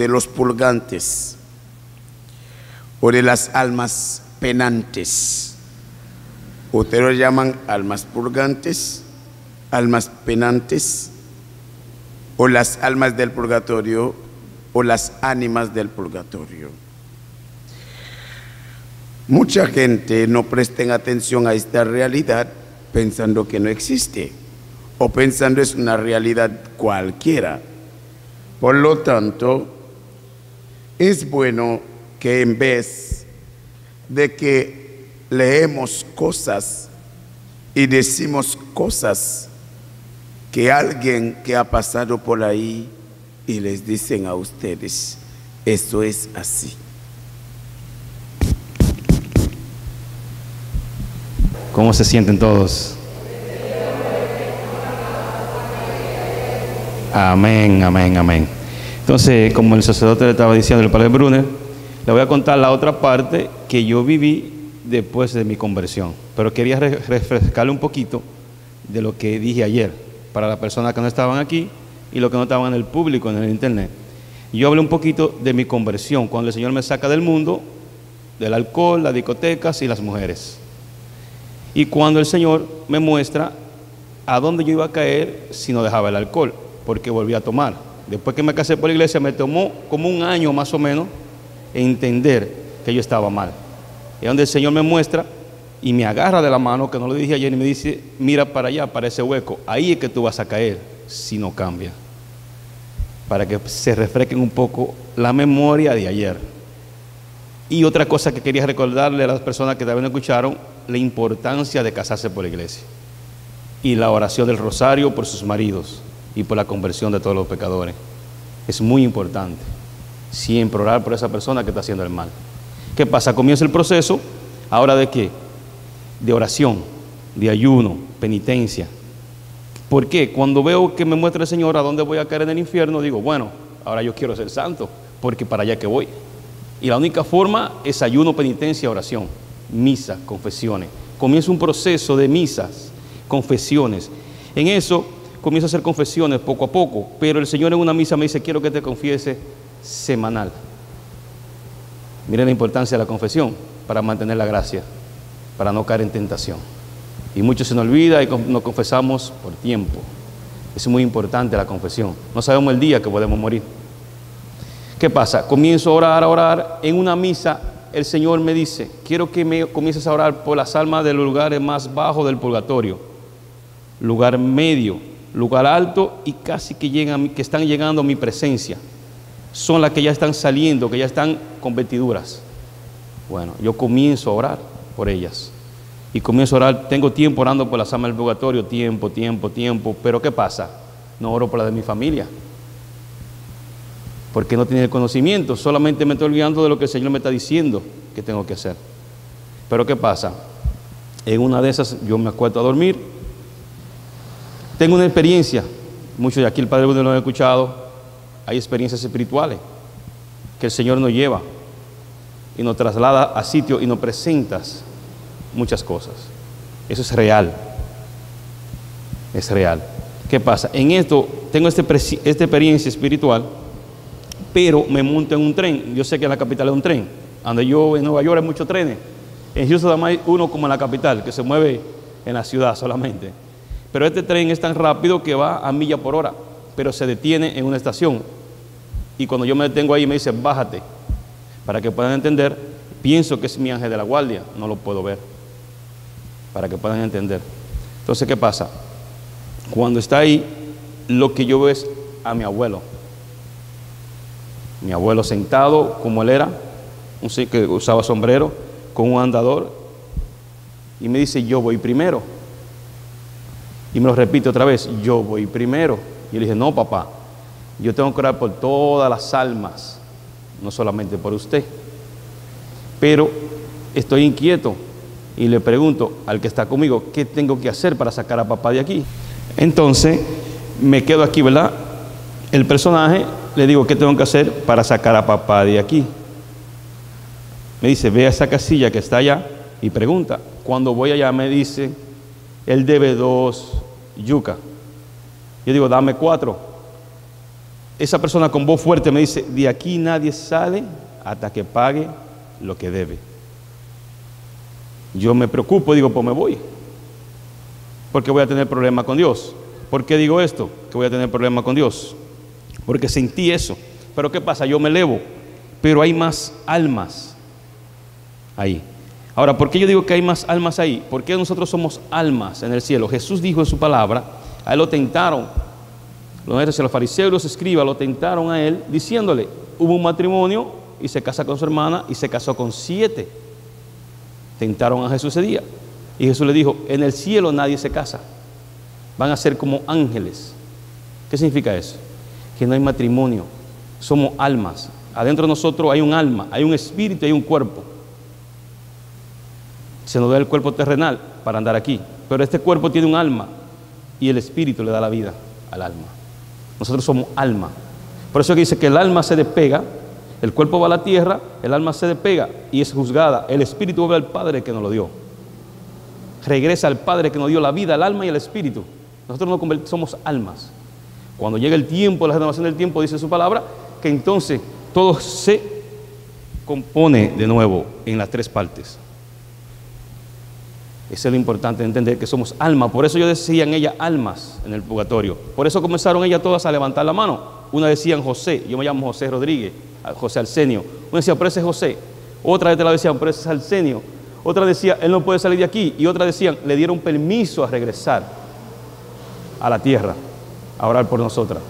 de los purgantes o de las almas penantes. Ustedes lo llaman almas purgantes, almas penantes, o las almas del purgatorio, o las ánimas del purgatorio. Mucha gente no presta atención a esta realidad pensando que no existe o pensando es una realidad cualquiera. Por lo tanto, es bueno que en vez de que leemos cosas y decimos cosas que alguien que ha pasado por ahí y les dicen a ustedes, eso es así. ¿Cómo se sienten todos? Amén, amén, amén. Entonces, como el sacerdote le estaba diciendo, el padre Brunner, le voy a contar la otra parte que yo viví después de mi conversión. Pero quería refrescarle un poquito de lo que dije ayer, para las personas que no estaban aquí y los que no estaban en el público, en el internet. Yo hablé un poquito de mi conversión, cuando el Señor me saca del mundo, del alcohol, las discotecas y las mujeres. Y cuando el Señor me muestra a dónde yo iba a caer si no dejaba el alcohol, porque volví a tomar. Después que me casé por la iglesia, me tomó como un año más o menos entender que yo estaba mal. Y donde el Señor me muestra y me agarra de la mano, que no lo dije ayer, y me dice, mira para allá, para ese hueco, ahí es que tú vas a caer si no cambia. Para que se refresquen un poco la memoria de ayer. Y otra cosa que quería recordarle a las personas que también escucharon, la importancia de casarse por la iglesia. Y la oración del rosario por sus maridos y por la conversión de todos los pecadores. Es muy importante. Siempre orar por esa persona que está haciendo el mal. ¿Qué pasa? Comienza el proceso. ¿Ahora de qué? De oración, de ayuno, penitencia. ¿Por qué? Cuando veo que me muestra el Señor a dónde voy a caer en el infierno, digo, bueno, ahora yo quiero ser santo, porque para allá que voy. Y la única forma es ayuno, penitencia, oración, misa, confesiones. Comienza un proceso de misas, confesiones. En eso comienzo a hacer confesiones poco a poco, pero el Señor en una misa me dice, quiero que te confiese semanal. Miren la importancia de la confesión para mantener la gracia, para no caer en tentación. Y mucho se nos olvida y nos confesamos por tiempo. Es muy importante la confesión. No sabemos el día que podemos morir. ¿Qué pasa? Comienzo a orar, a orar. En una misa el Señor me dice, quiero que me comiences a orar por las almas de los lugares más bajos del purgatorio. Lugar medio, lugar alto y casi que, llegan, que están llegando a mi presencia. Son las que ya están saliendo, que ya están con vestiduras. Bueno, yo comienzo a orar por ellas. Y comienzo a orar, tengo tiempo orando por las almas del purgatorio, tiempo, tiempo, tiempo. Pero ¿qué pasa? No oro por la de mi familia porque no tiene el conocimiento, solamente me estoy olvidando de lo que el Señor me está diciendo que tengo que hacer. Pero ¿qué pasa? En una de esas yo me acuerdo a dormir, tengo una experiencia, muchos de aquí el Padre Bruno lo han escuchado, hay experiencias espirituales que el Señor nos lleva y nos traslada a sitios y nos presentas muchas cosas. Eso es real, es real. ¿Qué pasa? En esto tengo este esta experiencia espiritual pero me monto en un tren. Yo sé que en la capital es un tren. Donde yo en Nueva York hay muchos trenes. En Houston hay uno como en la capital, que se mueve en la ciudad solamente. Pero este tren es tan rápido que va a milla por hora, pero se detiene en una estación. Y cuando yo me detengo ahí me dice, bájate. Para que puedan entender, pienso que es mi ángel de la guardia, no lo puedo ver. Para que puedan entender. Entonces, ¿qué pasa? Cuando está ahí, lo que yo veo es a mi abuelo mi abuelo sentado como él era, un que usaba sombrero, con un andador, y me dice, yo voy primero. Y me lo repite otra vez, yo voy primero. Y le dije, no, papá, yo tengo que orar por todas las almas, no solamente por usted. Pero estoy inquieto y le pregunto al que está conmigo, ¿qué tengo que hacer para sacar a papá de aquí? Entonces, me quedo aquí, ¿verdad? El personaje le digo, ¿qué tengo que hacer para sacar a papá de aquí? Me dice, ve a esa casilla que está allá y pregunta. Cuando voy allá me dice, él debe dos yuca. Yo digo, dame cuatro. esa persona con voz fuerte me dice, de aquí nadie sale hasta que pague lo que debe. Yo me preocupo, digo, pues me voy. Porque voy a tener problema con Dios. ¿Por qué digo esto? Que voy a tener problema con Dios. Porque sentí eso. Pero ¿qué pasa? Yo me elevo. Pero hay más almas ahí. Ahora, ¿por qué yo digo que hay más almas ahí? Porque nosotros somos almas en el cielo. Jesús dijo en su palabra, a él lo tentaron los fariseos y los escribas lo tentaron a él diciéndole, hubo un matrimonio y se casa con su hermana y se casó con siete. Tentaron a Jesús ese día. Y Jesús le dijo, en el cielo nadie se casa. Van a ser como ángeles. ¿Qué significa eso? Que no hay matrimonio. Somos almas. Adentro de nosotros hay un alma, hay un espíritu, hay un cuerpo. Se nos da el cuerpo terrenal para andar aquí. Pero este cuerpo tiene un alma y el espíritu le da la vida al alma. Nosotros somos alma. Por eso que dice que el alma se despega, el cuerpo va a la tierra, el alma se despega y es juzgada. El espíritu vuelve al Padre que nos lo dio. Regresa al Padre que nos dio la vida, el alma y el espíritu. Nosotros no somos almas. Cuando llega el tiempo, la renovación del tiempo, dice su palabra, que entonces todo se compone de nuevo en las tres partes. Eso es lo importante de entender que somos almas. Por eso yo decía en ella almas en el purgatorio. Por eso comenzaron ellas todas a levantar la mano. Una decían José, yo me llamo José Rodríguez, José Arsenio. Una decía, pero ese es José. Otra vez la decían, pero ese es. Otra decía, él no puede salir de aquí. Y otra decían, le dieron permiso a regresar a la tierra a orar por nosotras.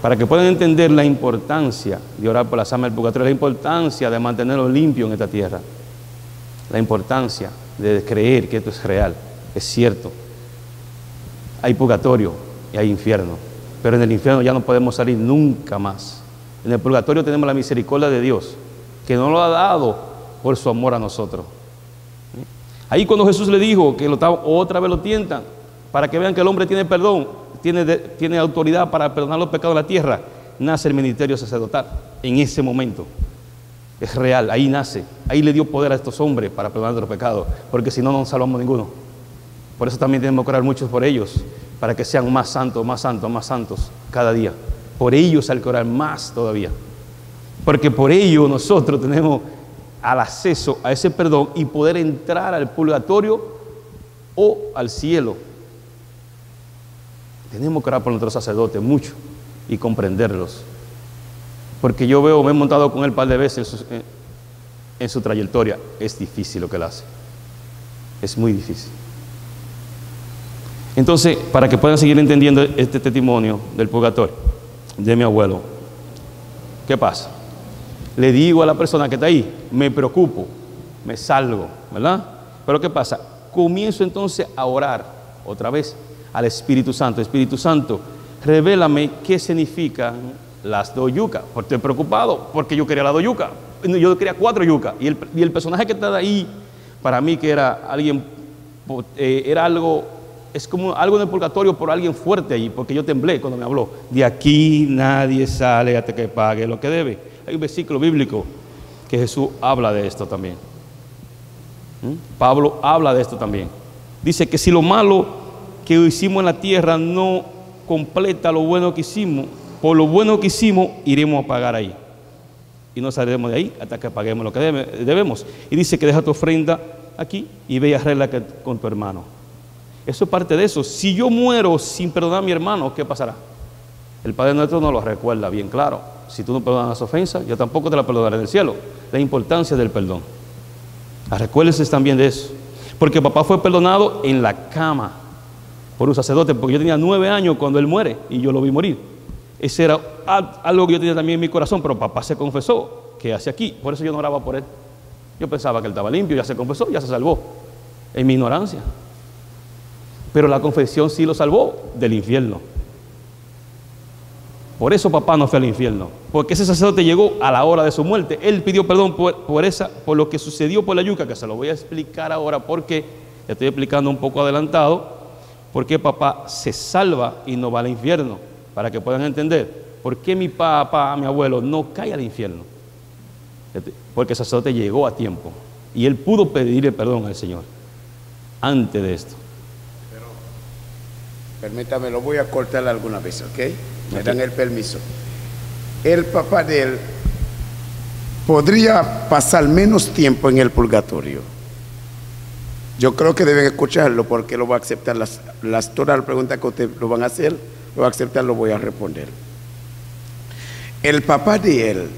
Para que puedan entender la importancia de orar por las almas del purgatorio, la importancia de mantenerlo limpio en esta tierra, la importancia de creer que esto es real, es cierto. Hay purgatorio y hay infierno, pero en el infierno ya no podemos salir nunca más. En el purgatorio tenemos la misericordia de Dios, que nos lo ha dado por su amor a nosotros. Ahí cuando Jesús le dijo que lo, otra vez lo tientan, para que vean que el hombre tiene perdón, tiene, tiene autoridad para perdonar los pecados de la tierra, nace el ministerio sacerdotal en ese momento. Es real, ahí nace. Ahí le dio poder a estos hombres para perdonar los pecados, porque si no, no salvamos ninguno. Por eso también tenemos que orar muchos por ellos, para que sean más santos, más santos, más santos cada día. Por ellos hay que orar más todavía. Porque por ello nosotros tenemos al acceso a ese perdón y poder entrar al purgatorio o al cielo. Tenemos que orar por nuestros sacerdotes mucho y comprenderlos. Porque yo veo, me he montado con él un par de veces en su, trayectoria. Es difícil lo que él hace. Es muy difícil. Entonces, para que puedan seguir entendiendo este testimonio del purgatorio de mi abuelo, ¿qué pasa? Le digo a la persona que está ahí, me preocupo, me salgo, ¿verdad? Pero ¿qué pasa? Comienzo entonces a orar otra vez al Espíritu Santo. Espíritu Santo, revélame qué significa las dos yucas. Porque estoy preocupado porque yo quería las dos yucas. Yo quería cuatro yucas. Y el, y el personaje que está ahí, para mí que era alguien, eh, era algo, es como algo en el purgatorio por alguien fuerte ahí, porque yo temblé cuando me habló. De aquí nadie sale hasta que pague lo que debe. Hay un versículo bíblico que Jesús habla de esto también. ¿Mm? Pablo habla de esto también. Dice que si lo malo que hicimos en la tierra no completa lo bueno que hicimos, por lo bueno que hicimos, iremos a pagar ahí. Y no saldremos de ahí hasta que paguemos lo que debemos. Y dice que deja tu ofrenda aquí y ve y arregla con tu hermano. Eso es parte de eso. Si yo muero sin perdonar a mi hermano, ¿qué pasará? El Padre nuestro nos lo recuerda bien claro. Si tú no perdonas las ofensas, yo tampoco te la perdonaré en el cielo. La importancia del perdón. Recuérdense también de eso. Porque papá fue perdonado en la cama por un sacerdote, porque yo tenía nueve años cuando él muere y yo lo vi morir. Ese era algo que yo tenía también en mi corazón, pero papá se confesó que hace aquí. Por eso yo no oraba por él. Yo pensaba que él estaba limpio, ya se confesó, ya se salvó. En mi ignorancia. Pero la confesión sí lo salvó del infierno. Por eso papá no fue al infierno. Porque ese sacerdote llegó a la hora de su muerte. Él pidió perdón por, esa, por lo que sucedió por la yuca, que se lo voy a explicar ahora porque estoy explicando un poco adelantado. Porque papá se salva y no va al infierno para que puedan entender por qué mi papá, mi abuelo, no cae al infierno. Porque el sacerdote llegó a tiempo y él pudo pedirle perdón al Señor antes de esto. permítame, lo voy a cortar alguna vez, ¿ok? Me dan el permiso. El papá de él podría pasar menos tiempo en el purgatorio. Yo creo que deben escucharlo porque lo va a aceptar. Las, las, todas las preguntas que ustedes lo van a hacer, lo va a aceptar, lo voy a responder. El papá de él,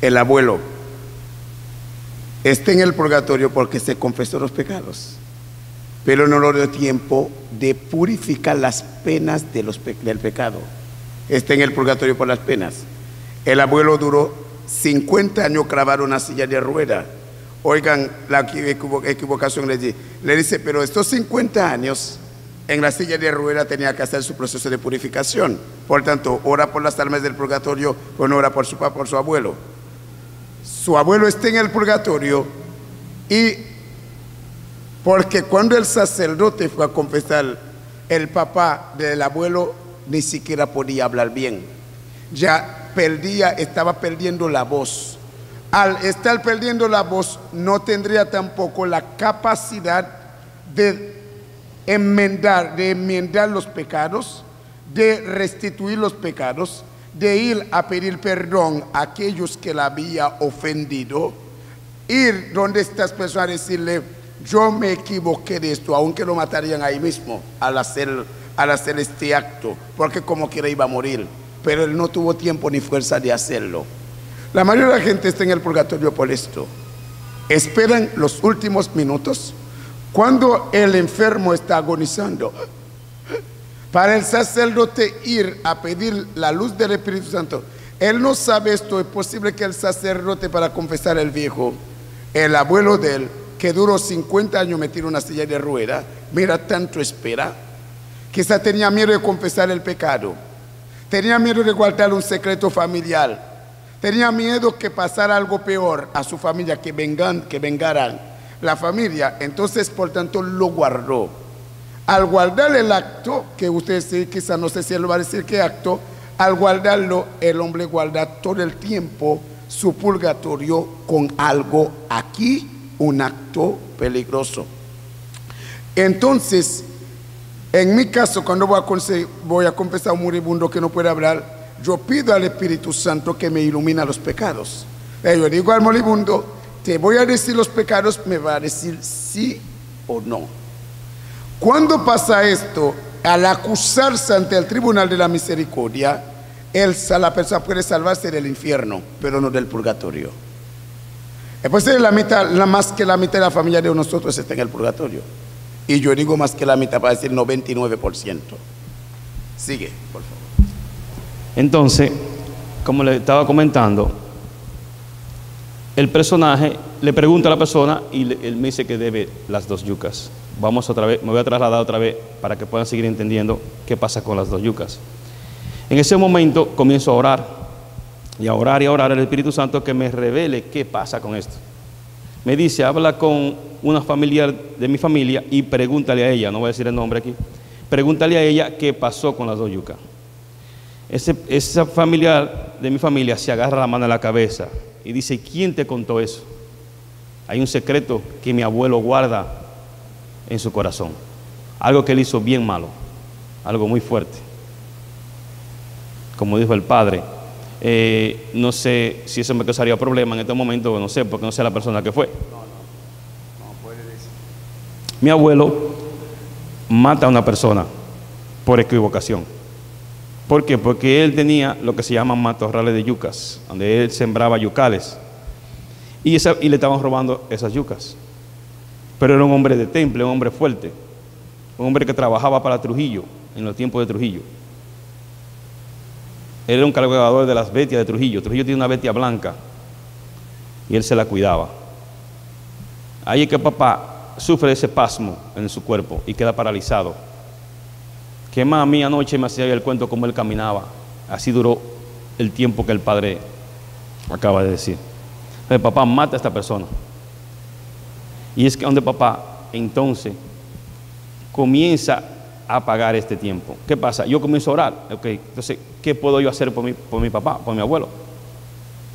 el abuelo, está en el purgatorio porque se confesó los pecados, pero no lo dio tiempo de purificar las penas de los del pecado. Está en el purgatorio por las penas. El abuelo duró 50 años clavar una silla de rueda. Oigan la equivocación, le dice, le dice, pero estos 50 años en la silla de rueda tenía que hacer su proceso de purificación. Por tanto, ora por las almas del purgatorio, no ora por su papá, por su abuelo. Su abuelo está en el purgatorio y porque cuando el sacerdote fue a confesar, el papá del abuelo ni siquiera podía hablar bien. Ya perdía, estaba perdiendo la voz. Al estar perdiendo la voz, no tendría tampoco la capacidad de enmendar, de enmendar los pecados, de restituir los pecados, de ir a pedir perdón a aquellos que la había ofendido, ir donde estas personas a decirle, yo me equivoqué de esto, aunque lo matarían ahí mismo al hacer, al hacer este acto, porque como quiera iba a morir, pero él no tuvo tiempo ni fuerza de hacerlo. La mayoría de la gente está en el purgatorio por esto. Esperan los últimos minutos cuando el enfermo está agonizando, para el sacerdote ir a pedir la luz del Espíritu Santo, él no sabe esto, es posible que el sacerdote para confesar el viejo, el abuelo de él, que duró 50 años metido en una silla de rueda, mira, tanto espera, quizá tenía miedo de confesar el pecado, tenía miedo de guardar un secreto familiar, tenía miedo que pasara algo peor a su familia, que vengan, que vengaran la familia, entonces por tanto lo guardó. Al guardar el acto, que usted sí, quizá no sé si él va a decir qué acto, al guardarlo, el hombre guarda todo el tiempo su purgatorio con algo aquí, un acto peligroso. Entonces, en mi caso, cuando voy a, confesar a un moribundo que no puede hablar, yo pido al Espíritu Santo que me ilumina los pecados. Yo digo al moribundo, te voy a decir los pecados, me va a decir sí o no. Cuando pasa esto, al acusarse ante el tribunal de la misericordia, él, la persona puede salvarse del infierno, pero no del purgatorio. Después la mitad, la más que la mitad de la familia de nosotros está en el purgatorio. Y yo digo más que la mitad para decir 99%. Sigue, por favor. Entonces, como le estaba comentando, el personaje le pregunta a la persona y él me dice que debe las dos yucas. Vamos otra vez, me voy a trasladar otra vez para que puedan seguir entendiendo qué pasa con las dos yucas. En ese momento comienzo a orar y a orar y a orar al Espíritu Santo que me revele qué pasa con esto. Me dice, habla con una familiar de mi familia y pregúntale a ella, no voy a decir el nombre aquí, pregúntale a ella qué pasó con las dos yucas. Esa familiar de mi familia se agarra la mano a la cabeza y dice, ¿quién te contó eso? Hay un secreto que mi abuelo guarda en su corazón. Algo que él hizo bien malo, algo muy fuerte. Como dijo el padre, eh, no sé si eso me causaría problema en este momento, no sé, porque no sé la persona que fue. Mi abuelo mata a una persona por equivocación. ¿Por qué? Porque él tenía lo que se llaman matorrales de yucas, donde él sembraba yucales. Y, y le estaban robando esas yucas. Pero era un hombre de temple, un hombre fuerte, un hombre que trabajaba para Trujillo, en los tiempos de Trujillo. Él era un cargador de las bestias de Trujillo. Trujillo tiene una bestia blanca y él se la cuidaba. Ahí es que papá sufre ese pasmo en su cuerpo y queda paralizado que más a mí anoche me hacía el cuento como él caminaba. Así duró el tiempo que el padre acaba de decir. El papá mata a esta persona. Y es que donde papá entonces comienza a pagar este tiempo. ¿Qué pasa? Yo comienzo a orar. Okay, entonces, ¿qué puedo yo hacer por mi, por mi papá, por mi abuelo?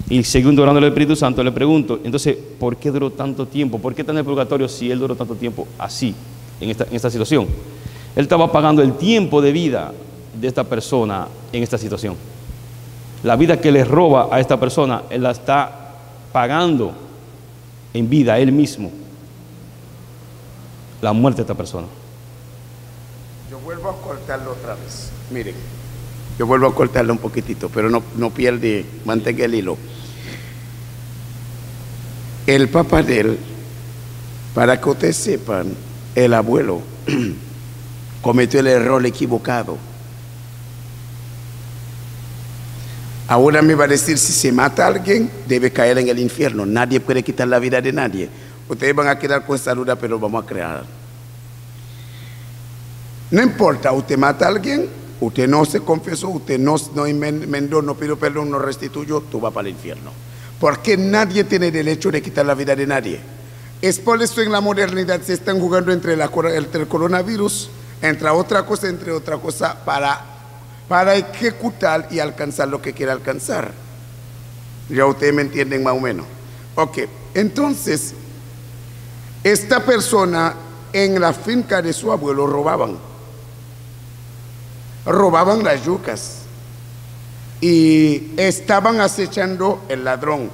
Y segundo orando al Espíritu Santo, le pregunto, entonces, ¿por qué duró tanto tiempo? ¿Por qué está en el purgatorio si él duró tanto tiempo así, en esta, en esta situación? Él estaba pagando el tiempo de vida de esta persona en esta situación. La vida que le roba a esta persona, él la está pagando en vida él mismo. La muerte de esta persona. Yo vuelvo a cortarlo otra vez. Miren, yo vuelvo a cortarlo un poquitito, pero no, no pierde, mantenga el hilo. El papá de él, para que ustedes sepan, el abuelo cometió el error equivocado. Ahora me va a decir, si se mata a alguien, debe caer en el infierno. Nadie puede quitar la vida de nadie. Ustedes van a quedar con esa duda, pero vamos a crear. No importa, usted mata a alguien, usted no se confesó, usted no, no enmendó, no pidió perdón, no restituyó, tú vas para el infierno. Porque nadie tiene derecho de quitar la vida de nadie. Es por eso en la modernidad se están jugando entre el coronavirus, entre otra cosa, entre otra cosa, para para ejecutar y alcanzar lo que quiere alcanzar. Ya ustedes me entienden más o menos. Ok, entonces, esta persona en la finca de su abuelo robaban. Robaban las yucas y estaban acechando el ladrón.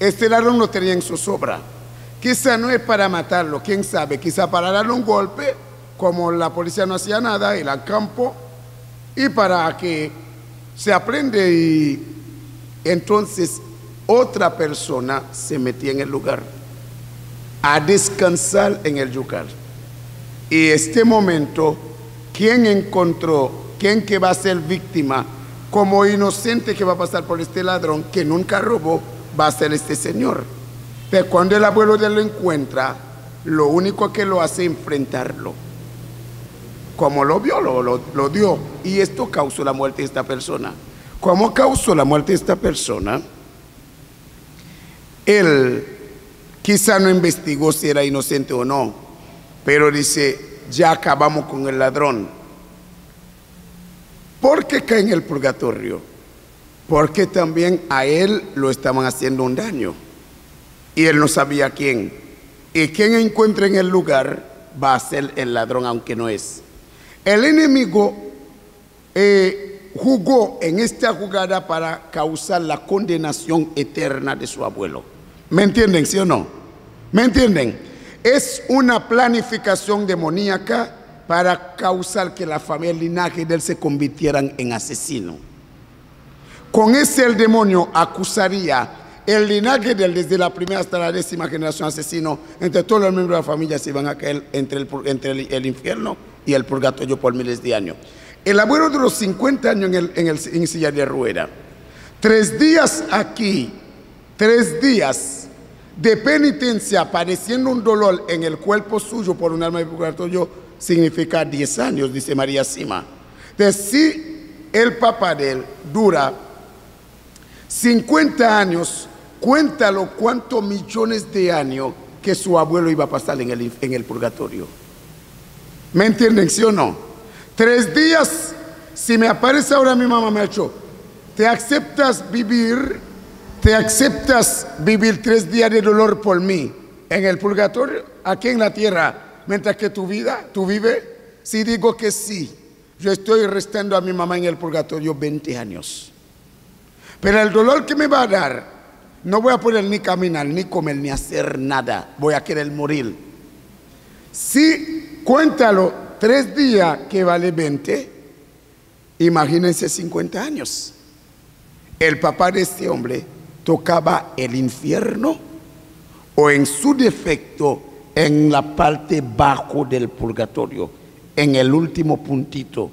Este ladrón lo tenía en su sobra. Quizá no es para matarlo, quién sabe, quizá para darle un golpe, como la policía no hacía nada, el campo y para que se aprende y entonces otra persona se metía en el lugar a descansar en el yucal. Y este momento, ¿quién encontró, quién que va a ser víctima como inocente que va a pasar por este ladrón que nunca robó, va a ser este señor? Pero cuando el abuelo de lo encuentra, lo único que lo hace es enfrentarlo como lo vio, lo, lo, dio. Y esto causó la muerte de esta persona. ¿Cómo causó la muerte de esta persona? Él quizá no investigó si era inocente o no, pero dice, ya acabamos con el ladrón. ¿Por qué cae en el purgatorio? Porque también a él lo estaban haciendo un daño. Y él no sabía quién. Y quien encuentre en el lugar va a ser el ladrón, aunque no es. El enemigo eh, jugó en esta jugada para causar la condenación eterna de su abuelo. ¿Me entienden, sí o no? ¿Me entienden? Es una planificación demoníaca para causar que la familia, el linaje de él se convirtieran en asesino. Con ese el demonio acusaría el linaje de él desde la primera hasta la décima generación asesino, entre todos los miembros de la familia se van a caer entre el, entre el infierno y el purgatorio por miles de años. El abuelo de los 50 años en, el, en, el, en silla de rueda, tres días aquí, tres días de penitencia, padeciendo un dolor en el cuerpo suyo por un alma de purgatorio, significa 10 años, dice María Sima. De si el papá de él dura 50 años, cuéntalo cuántos millones de años que su abuelo iba a pasar en el, en el purgatorio. ¿Me entienden, sí o no? Tres días, si me aparece ahora mi mamá me ha hecho, ¿te aceptas vivir? ¿Te aceptas vivir tres días de dolor por mí en el purgatorio, aquí en la tierra, mientras que tu vida, tú vives? Si digo que sí, yo estoy restando a mi mamá en el purgatorio 20 años. Pero el dolor que me va a dar, no voy a poder ni caminar, ni comer, ni hacer nada. Voy a querer morir. Si Cuéntalo, tres días que vale 20, imagínense 50 años. El papá de este hombre tocaba el infierno o en su defecto en la parte bajo del purgatorio, en el último puntito,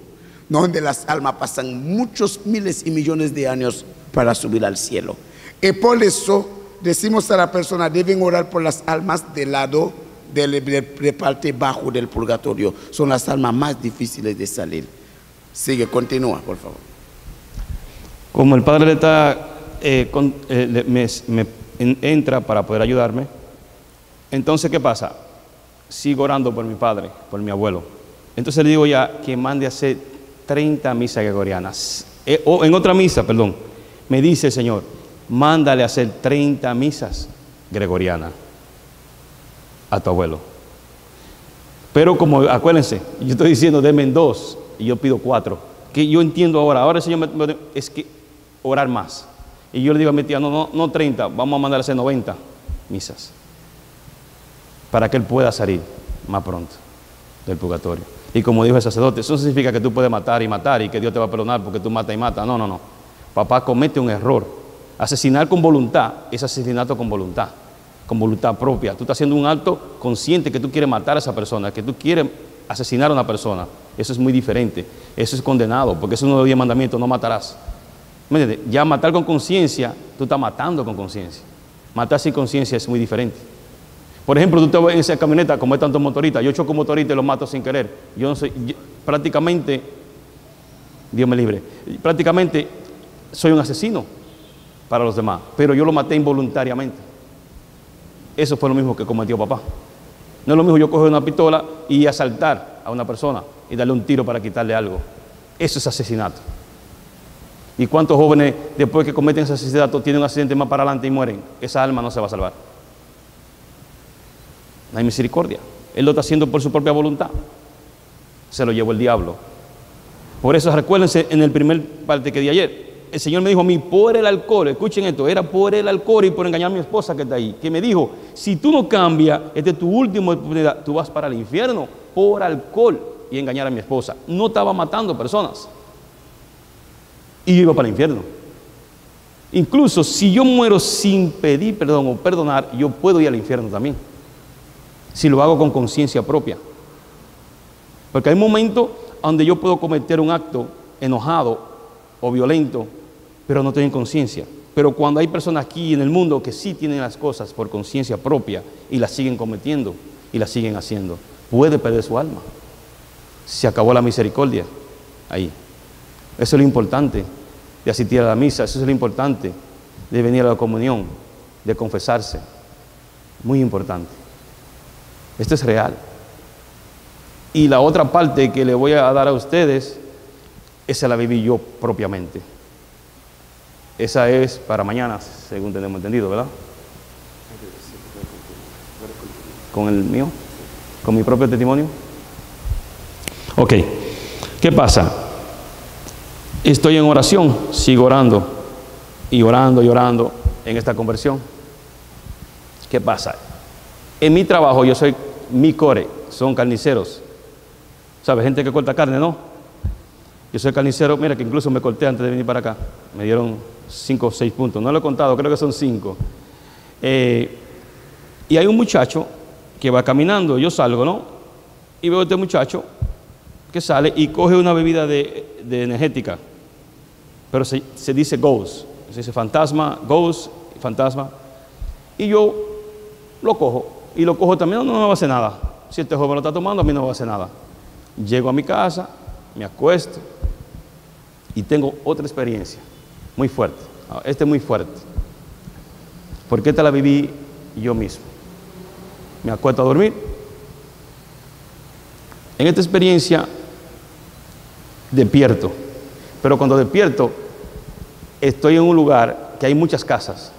donde las almas pasan muchos miles y millones de años para subir al cielo. Y por eso decimos a la persona, deben orar por las almas del lado de parte bajo del purgatorio son las almas más difíciles de salir. Sigue, continúa, por favor. Como el Padre está, eh, eh, me, entra para poder ayudarme, entonces, ¿qué pasa? Sigo orando por mi padre, por mi abuelo. Entonces le digo ya que mande a hacer 30 misas gregorianas. Eh, o en otra misa, perdón, me dice el Señor, mándale a hacer 30 misas gregorianas a tu abuelo. Pero como, acuérdense, yo estoy diciendo, denme dos y yo pido cuatro. Que yo entiendo ahora, ahora el Señor me, es que orar más. Y yo le digo a mi tía, no, no, no 30, vamos a mandar a hacer 90 misas. Para que Él pueda salir más pronto del purgatorio. Y como dijo el sacerdote, eso significa que tú puedes matar y matar y que Dios te va a perdonar porque tú matas y matas. No, no, no. Papá comete un error. Asesinar con voluntad es asesinato con voluntad, con voluntad propia. Tú estás haciendo un acto consciente que tú quieres matar a esa persona, que tú quieres asesinar a una persona. Eso es muy diferente. Eso es condenado, porque es uno de los diez mandamientos, no matarás. Ya matar con conciencia, tú estás matando con conciencia. Matar sin conciencia es muy diferente. Por ejemplo, tú te vas en esa camioneta, como hay tantos motoristas, yo choco motorista y los mato sin querer. Yo no soy, prácticamente, Dios me libre, prácticamente soy un asesino para los demás, pero yo lo maté involuntariamente. Eso fue lo mismo que cometió papá. No es lo mismo yo coger una pistola y asaltar a una persona y darle un tiro para quitarle algo. Eso es asesinato. ¿Y cuántos jóvenes después que cometen ese asesinato tienen un accidente más para adelante y mueren? Esa alma no se va a salvar. No hay misericordia. Él lo está haciendo por su propia voluntad. Se lo llevó el diablo. Por eso recuérdense en el primer parte que di ayer. El Señor me dijo a mí, por el alcohol, escuchen esto, era por el alcohol y por engañar a mi esposa que está ahí, que me dijo, si tú no cambias, esta es tu última oportunidad, tú vas para el infierno por alcohol y engañar a mi esposa. No estaba matando personas. Y yo iba para el infierno. Incluso si yo muero sin pedir perdón o perdonar, yo puedo ir al infierno también. Si lo hago con conciencia propia. Porque hay momentos donde yo puedo cometer un acto enojado o violento, pero no tengo conciencia. Pero cuando hay personas aquí en el mundo que sí tienen las cosas por conciencia propia y las siguen cometiendo y las siguen haciendo, puede perder su alma. Se acabó la misericordia ahí. Eso es lo importante de asistir a la misa, eso es lo importante de venir a la comunión, de confesarse. Muy importante. Esto es real. Y la otra parte que le voy a dar a ustedes, esa la viví yo propiamente. Esa es para mañana, según tenemos entendido, ¿verdad? ¿Con el mío? ¿Con mi propio testimonio? Ok, ¿qué pasa? Estoy en oración, sigo orando y orando y orando en esta conversión. ¿Qué pasa? En mi trabajo yo soy mi core, son carniceros. ¿Sabes? Gente que corta carne, ¿no? Yo soy carnicero, mira que incluso me corté antes de venir para acá. Me dieron cinco o seis puntos. No lo he contado, creo que son cinco. Eh, y hay un muchacho que va caminando, yo salgo, ¿no? Y veo a este muchacho que sale y coge una bebida de, de energética pero se, dice ghost, se dice fantasma, ghost, fantasma. Y yo lo cojo, y lo cojo también, no, no me va a hacer nada. Si este joven lo está tomando, a mí no me va a hacer nada. Llego a mi casa, me acuesto y tengo otra experiencia muy fuerte. Este es muy fuerte. Porque esta la viví yo mismo. Me acuesto a dormir. En esta experiencia despierto. Pero cuando despierto, estoy en un lugar que hay muchas casas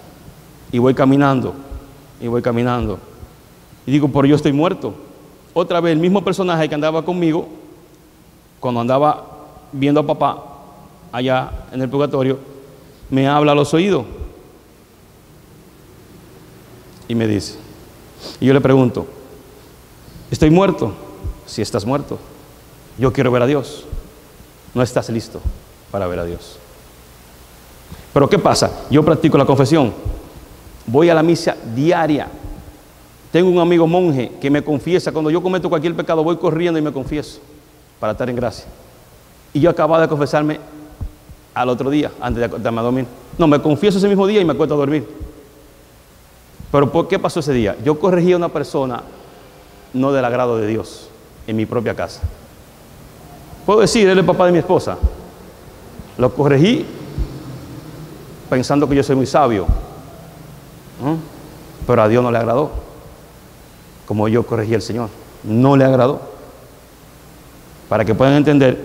y voy caminando y voy caminando y digo, por yo estoy muerto. Otra vez el mismo personaje que andaba conmigo cuando andaba viendo a papá allá en el purgatorio, me habla a los oídos y me dice, y yo le pregunto, ¿estoy muerto? Si estás muerto, yo quiero ver a Dios. No estás listo para ver a Dios. Pero ¿qué pasa? Yo practico la confesión. Voy a la misa diaria. Tengo un amigo monje que me confiesa. Cuando yo cometo cualquier pecado, voy corriendo y me confieso para estar en gracia. Y yo acababa de confesarme al otro día, antes de a dormir. No, me confieso ese mismo día y me acuesto a dormir. Pero ¿por qué pasó ese día? Yo corregí a una persona no del agrado de Dios en mi propia casa. Puedo decir, él es el papá de mi esposa. Lo corregí pensando que yo soy muy sabio. Pero a Dios no le agradó. Como yo corregí al Señor. No le agradó. Para que puedan entender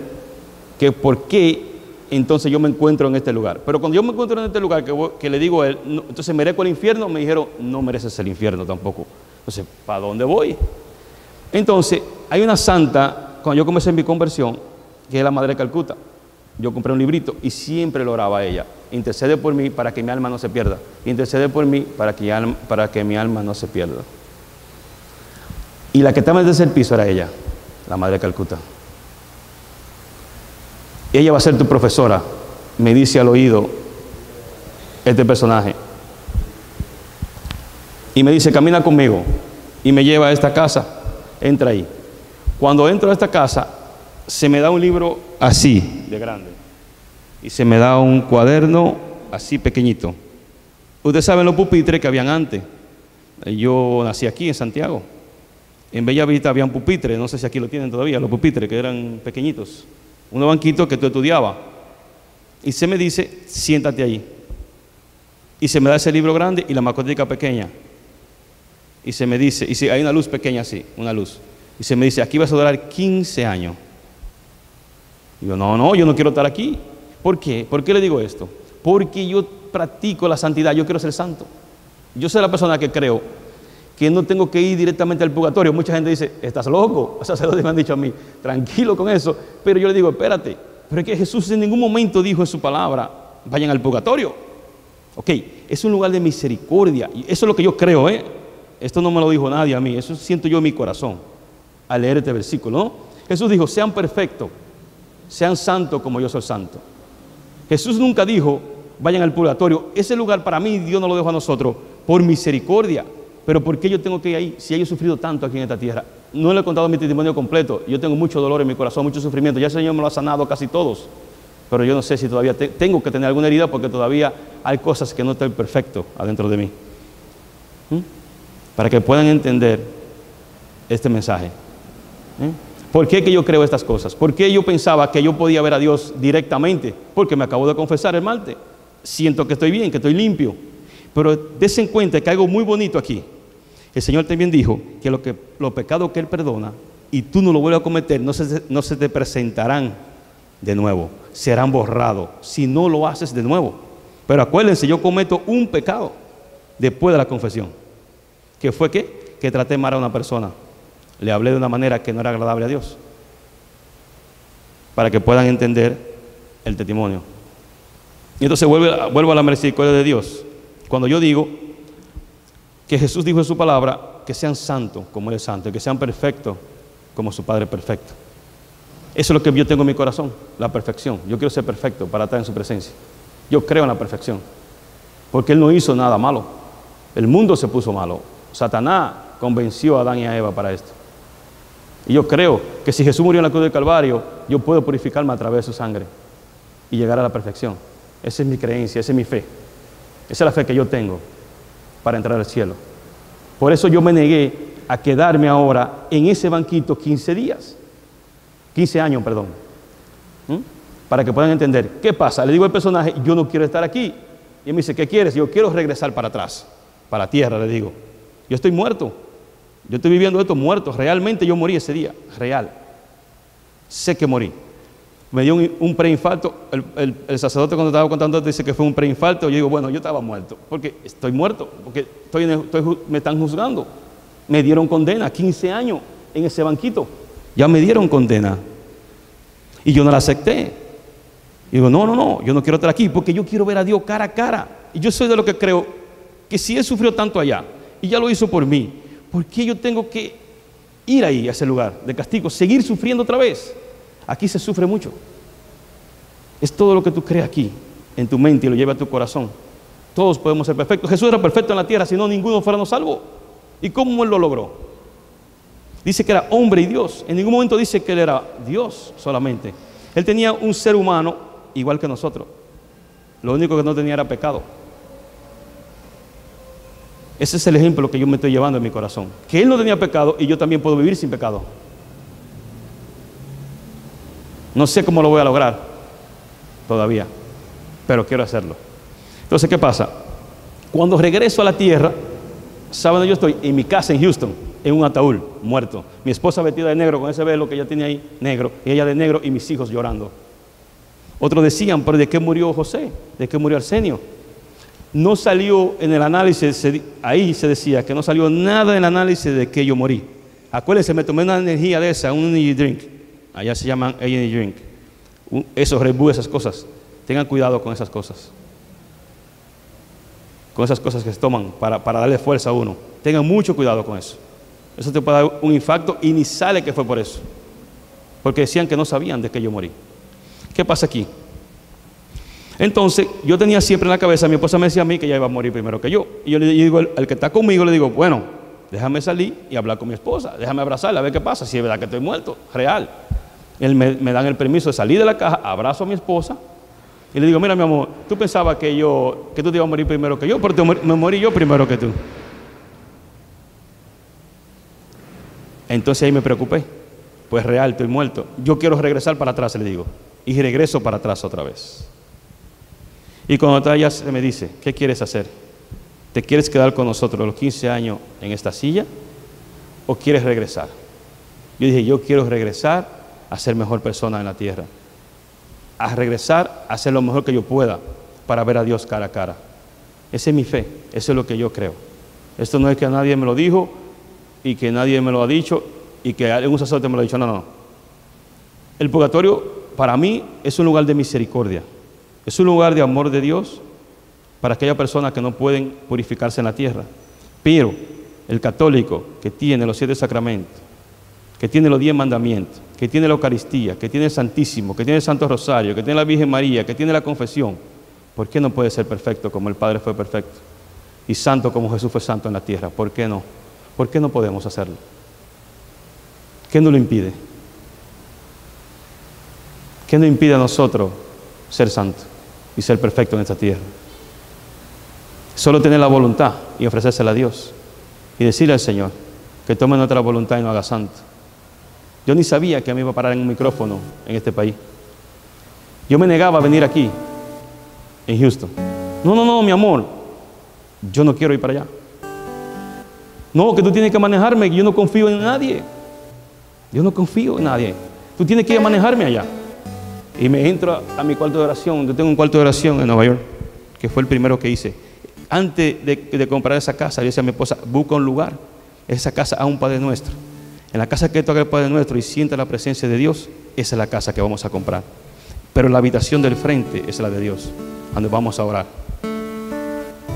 que por qué entonces yo me encuentro en este lugar. Pero cuando yo me encuentro en este lugar, que, le digo a él, entonces merezco el infierno, me dijeron, no mereces el infierno tampoco. Entonces, ¿para dónde voy? Entonces, hay una santa, cuando yo comencé mi conversión, que es la Madre de Calcuta. Yo compré un librito y siempre lo oraba a ella. Intercede por mí para que mi alma no se pierda. Intercede por mí para que, para que mi alma no se pierda. Y la que estaba en el tercer piso era ella, la Madre de Calcuta. Ella va a ser tu profesora, me dice al oído este personaje. Y me dice, camina conmigo. Y me lleva a esta casa. Entra ahí. Cuando entro a esta casa, se me da un libro así, de grande. Y se me da un cuaderno así pequeñito. Ustedes saben los pupitres que habían antes. Yo nací aquí en Santiago. En Bella Vista había un pupitre, no sé si aquí lo tienen todavía, los pupitres que eran pequeñitos. Unos banquitos que tú estudiabas. Y se me dice, siéntate ahí. Y se me da ese libro grande y la macrotica pequeña. Y se me dice, y si hay una luz pequeña así, una luz. Y se me dice, aquí vas a durar 15 años. Y yo, no, no, yo no quiero estar aquí. ¿Por qué? ¿Por qué le digo esto? Porque yo practico la santidad, yo quiero ser santo. Yo soy la persona que creo que no tengo que ir directamente al purgatorio. Mucha gente dice, estás loco. Los sacerdotes me han dicho a mí, tranquilo con eso. Pero yo le digo, espérate. Pero es que Jesús en ningún momento dijo en su palabra, vayan al purgatorio. Ok, es un lugar de misericordia. Y eso es lo que yo creo, ¿eh? Esto no me lo dijo nadie a mí, eso siento yo en mi corazón al leer este versículo, ¿no? Jesús dijo, sean perfectos, sean santos como yo soy santo. Jesús nunca dijo, vayan al purgatorio. Ese lugar para mí Dios no lo dejó a nosotros por misericordia. Pero ¿por qué yo tengo que ir ahí si he sufrido tanto aquí en esta tierra? No le he contado mi testimonio completo. Yo tengo mucho dolor en mi corazón, mucho sufrimiento. Ya el Señor me lo ha sanado casi todos. Pero yo no sé si todavía tengo que tener alguna herida porque todavía hay cosas que no están perfecto adentro de mí. ¿Mm? Para que puedan entender este mensaje. ¿Mm? ¿Por qué que yo creo estas cosas? ¿Por qué yo pensaba que yo podía ver a Dios directamente? Porque me acabo de confesar el malte. Siento que estoy bien, que estoy limpio. Pero desen cuenta que algo muy bonito aquí. El Señor también dijo que, lo que los pecados que Él perdona y tú no lo vuelves a cometer, no se, no se te presentarán de nuevo, serán borrados si no lo haces de nuevo. Pero acuérdense, yo cometo un pecado después de la confesión. ¿Qué fue qué? Que traté mal a una persona. Le hablé de una manera que no era agradable a Dios. Para que puedan entender el testimonio. Y entonces vuelvo, vuelvo a la misericordia de Dios. Cuando yo digo que Jesús dijo en su palabra que sean santos como Él es santo, que sean perfectos como su Padre perfecto. Eso es lo que yo tengo en mi corazón, la perfección. Yo quiero ser perfecto para estar en su presencia. Yo creo en la perfección, porque Él no hizo nada malo. El mundo se puso malo. Satanás convenció a Adán y a Eva para esto. Y yo creo que si Jesús murió en la cruz del Calvario, yo puedo purificarme a través de su sangre y llegar a la perfección. Esa es mi creencia, esa es mi fe. Esa es la fe que yo tengo para entrar al cielo. Por eso yo me negué a quedarme ahora en ese banquito 15 días. 15 años, perdón. ¿Mm? Para que puedan entender. ¿Qué pasa? Le digo al personaje, yo no quiero estar aquí. Y él me dice, ¿qué quieres? Yo quiero regresar para atrás, para tierra, le digo. Yo estoy muerto. Yo estoy viviendo esto muerto. Realmente yo morí ese día. Real. Sé que morí me dio un, preinfarto. El, sacerdote cuando estaba contando dice que fue un preinfarto. Yo digo, bueno, yo estaba muerto, porque estoy muerto, porque estoy, me están juzgando. Me dieron condena, 15 años en ese banquito. Ya me dieron condena. Y yo no la acepté. Y digo, no, no, no, yo no quiero estar aquí porque yo quiero ver a Dios cara a cara. Y yo soy de lo que creo que si Él sufrió tanto allá y ya lo hizo por mí, ¿por qué yo tengo que ir ahí a ese lugar de castigo, seguir sufriendo otra vez? Aquí se sufre mucho. Es todo lo que tú crees aquí, en tu mente, y lo lleva a tu corazón. Todos podemos ser perfectos. Jesús era perfecto en la tierra, si no, ninguno fuera salvo. ¿Y cómo él lo logró? Dice que era hombre y Dios. En ningún momento dice que él era Dios solamente. Él tenía un ser humano igual que nosotros. Lo único que no tenía era pecado. Ese es el ejemplo que yo me estoy llevando en mi corazón. Que él no tenía pecado y yo también puedo vivir sin pecado. No sé cómo lo voy a lograr todavía, pero quiero hacerlo. Entonces, ¿qué pasa? Cuando regreso a la tierra, ¿saben dónde yo estoy? En mi casa en Houston, en un ataúd, muerto. Mi esposa vestida de negro con ese velo que ella tenía ahí, negro, y ella de negro y mis hijos llorando. Otros decían, pero ¿de qué murió José? ¿De qué murió Arsenio? No salió en el análisis, ahí se decía que no salió nada en el análisis de que yo morí. Acuérdense, me tomé una energía de esa, un energy drink. Allá se llaman energy drink. Red Bull, esas cosas. Tengan cuidado con esas cosas. Con esas cosas que se toman para, para darle fuerza a uno. Tengan mucho cuidado con eso. Eso te puede dar un infarto y ni sale que fue por eso. Porque decían que no sabían de que yo morí. ¿Qué pasa aquí? Entonces, yo tenía siempre en la cabeza, mi esposa me decía a mí que ella iba a morir primero que yo. Y yo le digo, al que está conmigo, le digo, bueno, déjame salir y hablar con mi esposa, déjame abrazarla, a ver qué pasa, si es verdad que estoy muerto, real. Él me, dan el permiso de salir de la caja, abrazo a mi esposa y le digo, mira mi amor, tú pensabas que yo, que tú te ibas a morir primero que yo, pero me morí yo primero que tú. Entonces ahí me preocupé. Pues real, estoy muerto. Yo quiero regresar para atrás, le digo. Y regreso para atrás otra vez. Y cuando está se me dice, ¿qué quieres hacer? ¿Te quieres quedar con nosotros los 15 años en esta silla? ¿O quieres regresar? Yo dije, yo quiero regresar a ser mejor persona en la tierra. A regresar a hacer lo mejor que yo pueda para ver a Dios cara a cara. Esa es mi fe, eso es lo que yo creo. Esto no es que nadie me lo dijo y que nadie me lo ha dicho y que algún sacerdote me lo ha dicho, no, no, no. El purgatorio para mí es un lugar de misericordia, es un lugar de amor de Dios para aquellas personas que no pueden purificarse en la tierra. Pero el católico que tiene los siete sacramentos, que tiene los diez mandamientos, que tiene la Eucaristía, que tiene el Santísimo, que tiene el Santo Rosario, que tiene la Virgen María, que tiene la confesión, ¿por qué no puede ser perfecto como el Padre fue perfecto? Y santo como Jesús fue santo en la tierra. ¿Por qué no? ¿Por qué no podemos hacerlo? ¿Qué nos lo impide? ¿Qué nos impide a nosotros ser santos y ser perfectos en esta tierra? Solo tener la voluntad y ofrecérsela a Dios y decirle al Señor que tome nuestra voluntad y nos haga santo. Yo ni sabía que me iba a parar en un micrófono en este país. Yo me negaba a venir aquí, en Houston. No, no, no, mi amor, yo no quiero ir para allá. No, que tú tienes que manejarme, que yo no confío en nadie. Yo no confío en nadie. Tú tienes que ir a manejarme allá. Y me entro a mi cuarto de oración. Yo tengo un cuarto de oración en Nueva York, que fue el primero que hice. Antes de, de comprar esa casa, yo decía a mi esposa, busca un lugar, esa casa a un Padre Nuestro. En la casa que toca el Padre Nuestro y sienta la presencia de Dios, esa es la casa que vamos a comprar. Pero la habitación del frente es la de Dios, donde vamos a orar.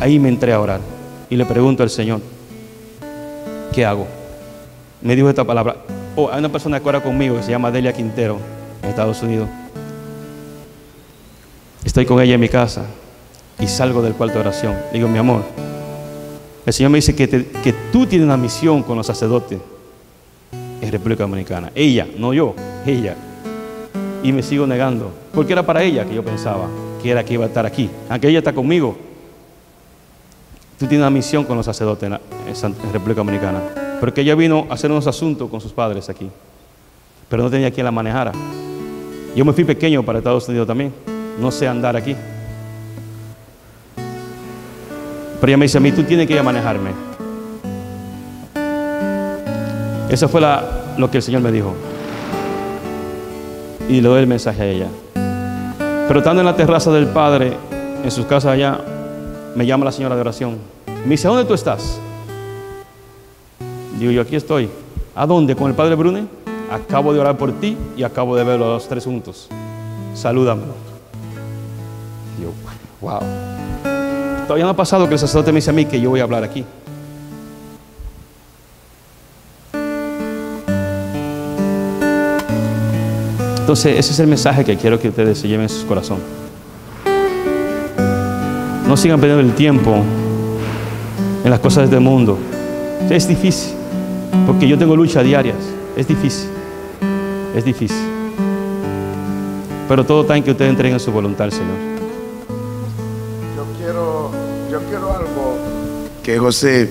Ahí me entré a orar y le pregunto al Señor, ¿qué hago? Me dijo esta palabra. Oh, hay una persona que ora conmigo que se llama Delia Quintero, en Estados Unidos. Estoy con ella en mi casa y salgo del cuarto de oración. Digo, mi amor, el Señor me dice que, que tú tienes una misión con los sacerdotes en República Dominicana. Ella, no yo, ella. Y me sigo negando, porque era para ella que yo pensaba que era que iba a estar aquí. Aunque ella está conmigo, tú tienes una misión con los sacerdotes en, la- en República Dominicana. Porque ella vino a hacer unos asuntos con sus padres aquí, pero no tenía quien la manejara. Yo me fui pequeño para Estados Unidos también, no sé andar aquí. Pero ella me dice a mí, tú tienes que ir a manejarme. Eso fue lo que el Señor me dijo. Y le doy el mensaje a ella. Pero estando en la terraza del Padre, en sus casas allá, me llama la señora de oración. Me dice, ¿a dónde tú estás? Digo, yo aquí estoy. ¿A dónde? ¿Con el Padre Brune? Acabo de orar por ti y acabo de verlo los tres juntos. Salúdamelo. Yo, wow. Todavía no ha pasado que el sacerdote me dice a mí que yo voy a hablar aquí. Entonces, ese es el mensaje que quiero que ustedes se lleven en su corazón. No sigan perdiendo el tiempo en las cosas del mundo. Es difícil, porque yo tengo luchas diarias. Es difícil, es difícil. Pero todo está en que ustedes entreguen su voluntad Señor. Que José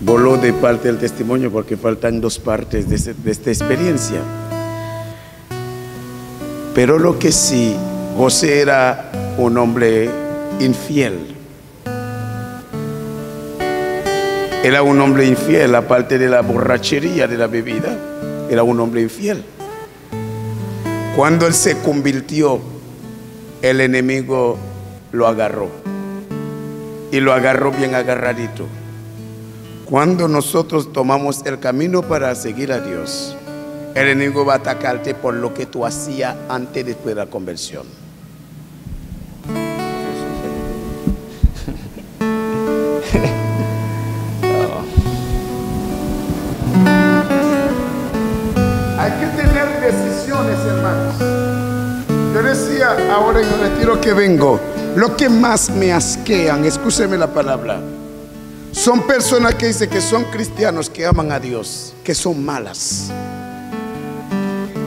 voló de parte del testimonio porque faltan dos partes de, de esta experiencia. Pero lo que sí, José era un hombre infiel. Era un hombre infiel, aparte de la borrachería de la bebida, era un hombre infiel. Cuando él se convirtió, el enemigo lo agarró. Y lo agarró bien agarradito. Cuando nosotros tomamos el camino para seguir a Dios, el enemigo va a atacarte por lo que tú hacías antes de la conversión. Ahora en el retiro que vengo, lo que más me asquean, escúcheme la palabra, son personas que dicen que son cristianos, que aman a Dios, que son malas.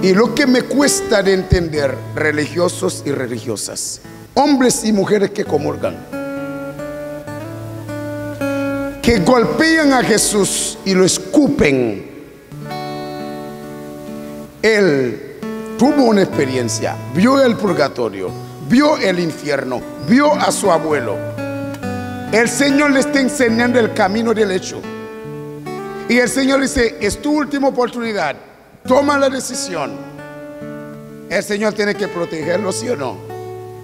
Y lo que me cuesta de entender, religiosos y religiosas, hombres y mujeres que comulgan, que golpean a Jesús y lo escupen. Él tuvo una experiencia, vio el purgatorio, vio el infierno, vio a su abuelo. El Señor le está enseñando el camino del hecho. Y el Señor dice, es tu última oportunidad, toma la decisión. El Señor tiene que protegerlo, sí o no.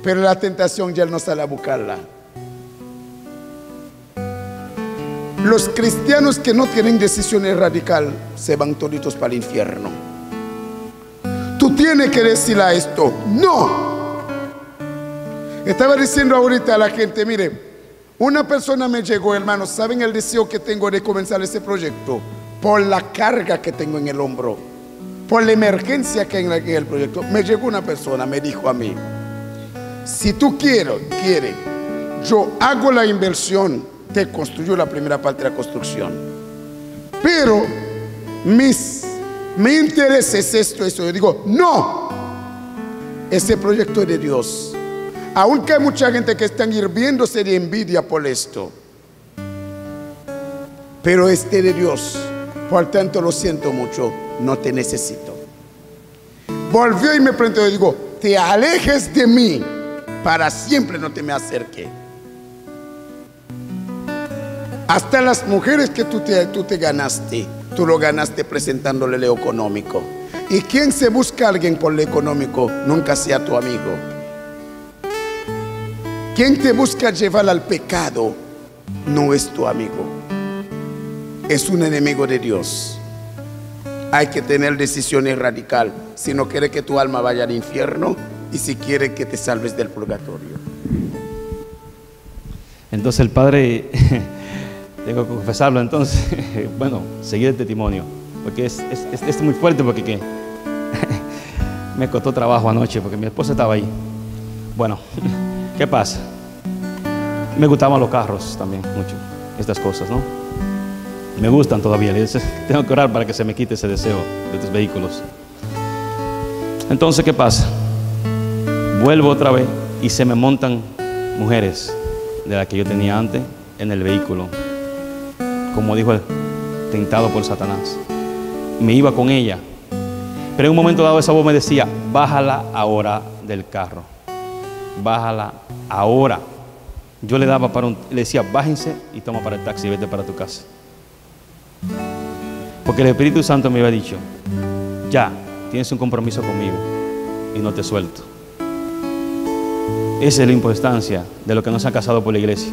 Pero la tentación ya no sale a buscarla. Los cristianos que no tienen decisiones radical se van toditos para el infierno. Tú tienes que decirle esto, no. Estaba diciendo ahorita a la gente, mire, una persona me llegó, hermanos, ¿saben el deseo que tengo de comenzar ese proyecto? Por la carga que tengo en el hombro, por la emergencia que hay en el proyecto. Me llegó una persona, me dijo a mí, si tú quieres, quiere, yo hago la inversión, te construyo la primera parte de la construcción. Pero mis, mi interés es esto, esto. Yo digo, no, ese proyecto es de Dios. Aunque hay mucha gente que están hirviéndose de envidia por esto. Pero este de Dios. Por tanto, lo siento mucho. No te necesito. Volvió y me preguntó. Y digo, te alejes de mí. Para siempre no te me acerque. Hasta las mujeres que tú te, tú te ganaste. Tú lo ganaste presentándole lo económico. Y quien se busca a alguien por lo económico nunca sea tu amigo. Quien te busca llevar al pecado no es tu amigo, es un enemigo de Dios. Hay que tener decisiones radical si no quiere que tu alma vaya al infierno y si quiere que te salves del purgatorio. Entonces el padre, tengo que confesarlo entonces, bueno, seguir el testimonio, porque es, es, es muy fuerte porque me costó trabajo anoche porque mi esposa estaba ahí. Bueno. ¿Qué pasa? Me gustaban los carros también, mucho, estas cosas, ¿no? Me gustan todavía. Tengo que orar para que se me quite ese deseo de tus vehículos. Entonces, ¿qué pasa? Vuelvo otra vez y se me montan mujeres de las que yo tenía antes en el vehículo. Como dijo el tentado por Satanás. Me iba con ella. Pero en un momento dado esa voz me decía, bájala ahora del carro bájala ahora. Yo le daba para un, le decía, bájense y toma para el taxi y vete para tu casa. Porque el Espíritu Santo me había dicho, ya, tienes un compromiso conmigo y no te suelto. Esa es la importancia de los que no se han casado por la iglesia,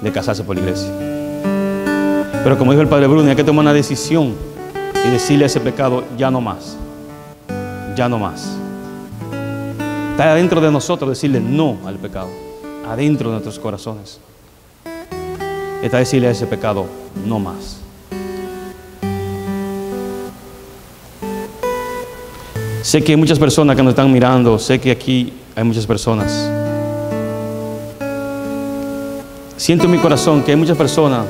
de casarse por la iglesia. Pero como dijo el Padre Bruno, hay que tomar una decisión y decirle a ese pecado, ya no más, ya no más. Está adentro de nosotros decirle no al pecado, adentro de nuestros corazones. Está decirle a ese pecado no más. Sé que hay muchas personas que nos están mirando, sé que aquí hay muchas personas. Siento en mi corazón que hay muchas personas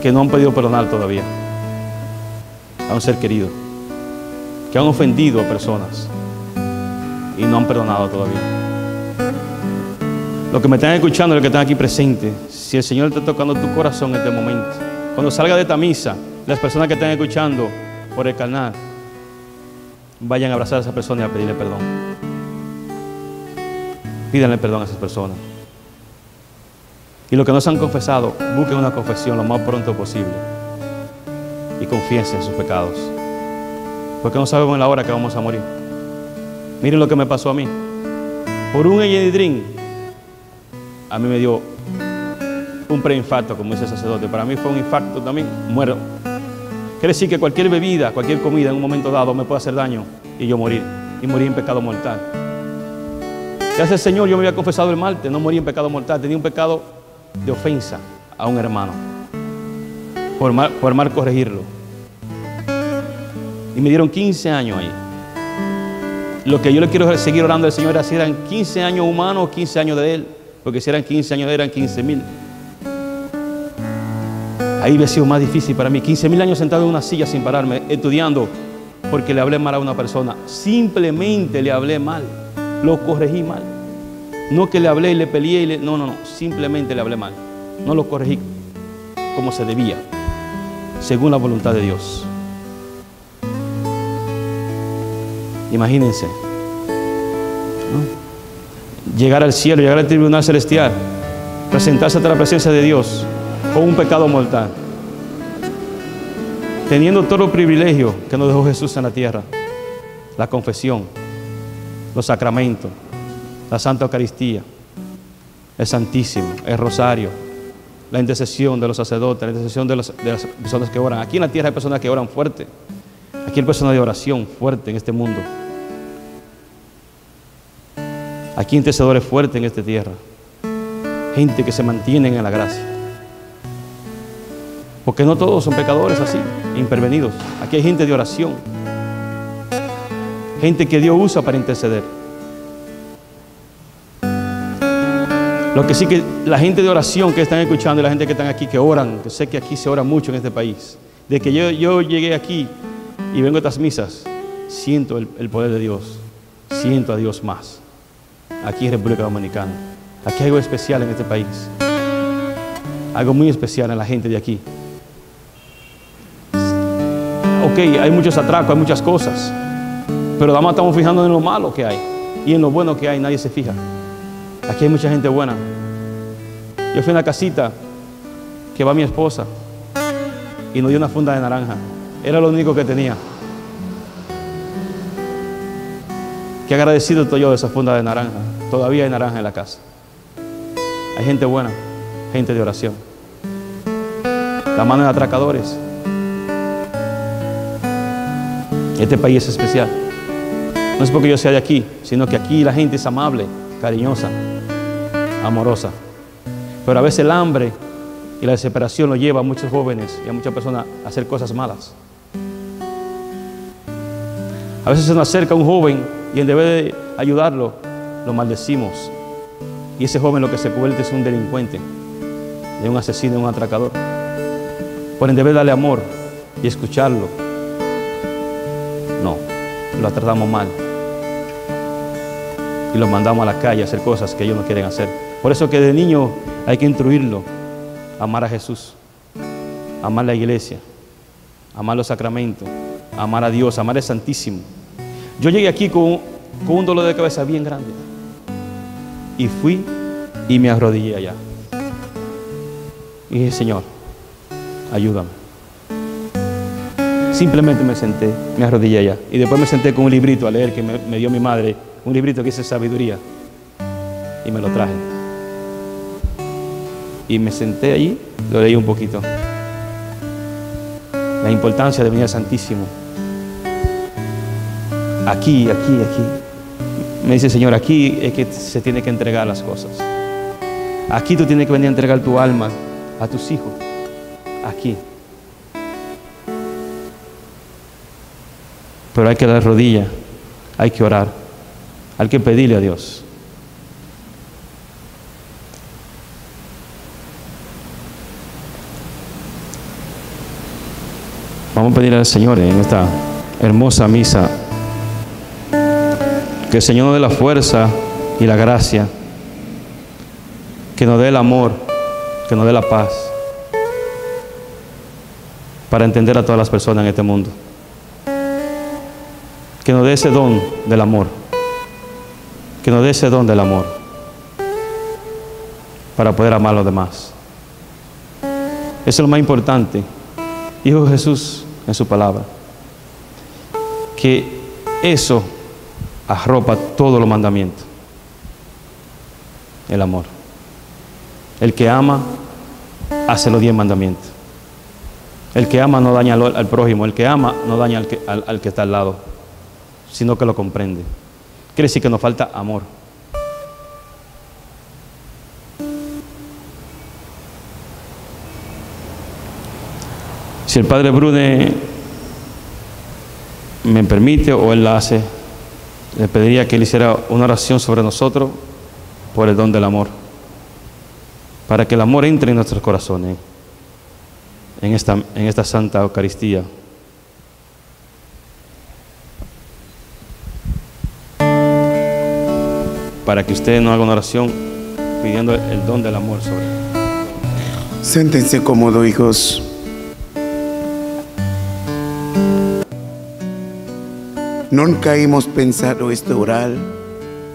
que no han podido perdonar todavía a un ser querido, que han ofendido a personas y no han perdonado todavía. Los que me están escuchando, los que están aquí presentes, si el Señor está tocando tu corazón en este momento, cuando salga de esta misa, las personas que están escuchando por el canal, vayan a abrazar a esa persona y a pedirle perdón. Pídanle perdón a esas personas. Y los que no se han confesado, busquen una confesión lo más pronto posible y confiesen en sus pecados. Porque no sabemos la hora que vamos a morir. Miren lo que me pasó a mí. Por un Drink, a mí me dio un preinfarto, como dice el sacerdote. Para mí fue un infarto también, muero. Quiere decir que cualquier bebida, cualquier comida en un momento dado me puede hacer daño y yo morir. Y morir en pecado mortal. Gracias Señor yo me había confesado el martes, no morí en pecado mortal, tenía un pecado de ofensa a un hermano. Por mal, corregirlo. Y me dieron 15 años ahí. Lo que yo le quiero seguir orando al Señor era si eran 15 años humanos o 15 años de Él. Porque si eran 15 años, eran 15 mil. Ahí había sido más difícil para mí. 15 mil años sentado en una silla sin pararme, estudiando, porque le hablé mal a una persona. Simplemente le hablé mal. Lo corregí mal. No que le hablé y le peleé y le... No, no, no. Simplemente le hablé mal. No lo corregí como se debía, según la voluntad de Dios. Imagínense. Llegar al cielo, llegar al tribunal celestial, presentarse ante la presencia de Dios con un pecado mortal. Teniendo todo el privilegio que nos dejó Jesús en la tierra. La confesión, los sacramentos, la Santa Eucaristía, el Santísimo, el Rosario, la intercesión de los sacerdotes, la intercesión de, de las personas que oran. Aquí en la tierra hay personas que oran fuerte. Aquí hay personas de oración fuerte en este mundo. Aquí hay intercedores fuertes en esta tierra. Gente que se mantienen en la gracia. Porque no todos son pecadores así, impervenidos. Aquí hay gente de oración. Gente que Dios usa para interceder. Lo que sí que la gente de oración que están escuchando y la gente que están aquí, que oran, que sé que aquí se ora mucho en este país. De que yo, yo llegué aquí y vengo a estas misas, siento el, el poder de Dios. Siento a Dios más. Aquí en República Dominicana. Aquí hay algo especial en este país. Algo muy especial en la gente de aquí. Ok, hay muchos atracos, hay muchas cosas. Pero además estamos fijando en lo malo que hay. Y en lo bueno que hay, nadie se fija. Aquí hay mucha gente buena. Yo fui a una casita que va mi esposa y nos dio una funda de naranja. Era lo único que tenía. Qué agradecido estoy yo de esa funda de naranja. Todavía hay naranja en la casa. Hay gente buena, gente de oración. La mano de atracadores. Este país es especial. No es porque yo sea de aquí, sino que aquí la gente es amable, cariñosa, amorosa. Pero a veces el hambre y la desesperación lo lleva a muchos jóvenes y a muchas personas a hacer cosas malas. A veces se nos acerca un joven y en vez de ayudarlo, lo maldecimos. Y ese joven lo que se convierte es un delincuente, de un asesino, un atracador. Por en vez de darle amor y escucharlo, no, lo tratamos mal. Y lo mandamos a la calle a hacer cosas que ellos no quieren hacer. Por eso que de niño hay que instruirlo, amar a Jesús, amar la iglesia, amar los sacramentos, amar a Dios, amar al Santísimo. Yo llegué aquí con, con un dolor de cabeza bien grande. Y fui y me arrodillé allá. Y dije, Señor, ayúdame. Simplemente me senté, me arrodillé allá. Y después me senté con un librito a leer que me, me dio mi madre, un librito que dice sabiduría. Y me lo traje. Y me senté allí, lo leí un poquito. La importancia de venir al Santísimo. Aquí, aquí, aquí. Me dice, Señor, aquí es que se tiene que entregar las cosas. Aquí tú tienes que venir a entregar tu alma a tus hijos. Aquí. Pero hay que dar rodilla, hay que orar, hay que pedirle a Dios. Vamos a pedirle al Señor en esta hermosa misa que el Señor nos dé la fuerza y la gracia, que nos dé el amor, que nos dé la paz para entender a todas las personas en este mundo. Que nos dé ese don del amor, que nos dé ese don del amor para poder amar a los demás. Eso es lo más importante. Dijo Jesús en su palabra, que eso arropa todos los mandamientos. El amor. El que ama hace los diez mandamientos. El que ama no daña al, prójimo, el que ama no daña al que, al que está al lado, sino que lo comprende. Quiere decir que nos falta amor. Si el padre Brune me permite o él la hace, le pediría que él hiciera una oración sobre nosotros por el don del amor, para que el amor entre en nuestros corazones, en esta, en esta Santa Eucaristía. Para que usted no haga una oración pidiendo el don del amor sobre él. Siéntense cómodo, hijos. Nunca hemos pensado esto oral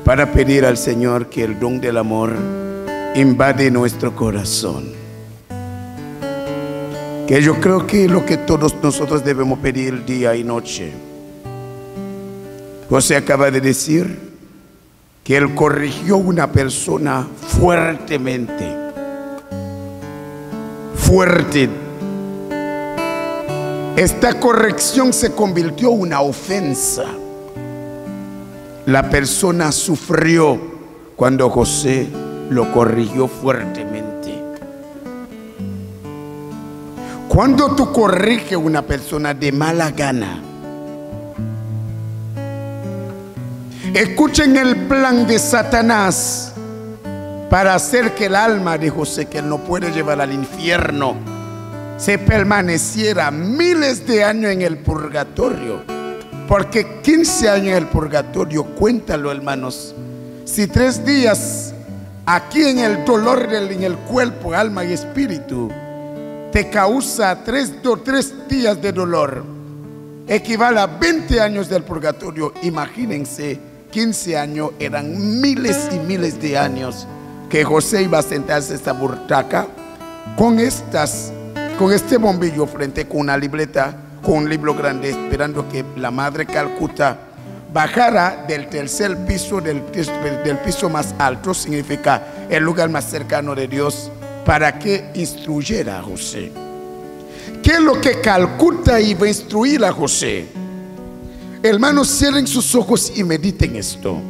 para pedir al Señor que el don del amor invade nuestro corazón. Que yo creo que es lo que todos nosotros debemos pedir día y noche. José acaba de decir que él corrigió una persona fuertemente. Fuerte esta corrección se convirtió en una ofensa. La persona sufrió cuando José lo corrigió fuertemente. Cuando tú corriges a una persona de mala gana, escuchen el plan de Satanás para hacer que el alma de José, que él no puede llevar al infierno, se permaneciera miles de años en el purgatorio. Porque 15 años en el purgatorio, cuéntalo hermanos, si tres días aquí en el dolor en el cuerpo, alma y espíritu, te causa tres, tres días de dolor, equivale a 20 años del purgatorio. Imagínense, 15 años eran miles y miles de años que José iba a sentarse en esta burtaca con estas con este bombillo frente con una libreta, con un libro grande, esperando que la madre Calcuta bajara del tercer piso, del, del piso más alto, significa el lugar más cercano de Dios, para que instruyera a José. ¿Qué es lo que Calcuta iba a instruir a José? Hermanos, cierren sus ojos y mediten esto.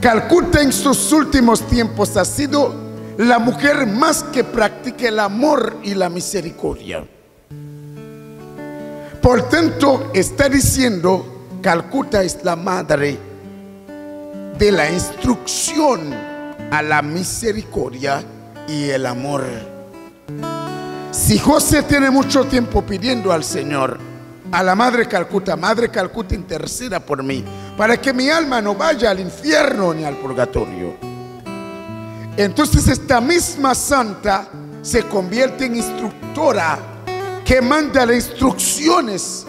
Calcuta en sus últimos tiempos ha sido la mujer más que practique el amor y la misericordia. Por tanto, está diciendo, Calcuta es la madre de la instrucción a la misericordia y el amor. Si José tiene mucho tiempo pidiendo al Señor, a la Madre Calcuta, Madre Calcuta interceda por mí, para que mi alma no vaya al infierno ni al purgatorio. Entonces esta misma santa se convierte en instructora que manda las instrucciones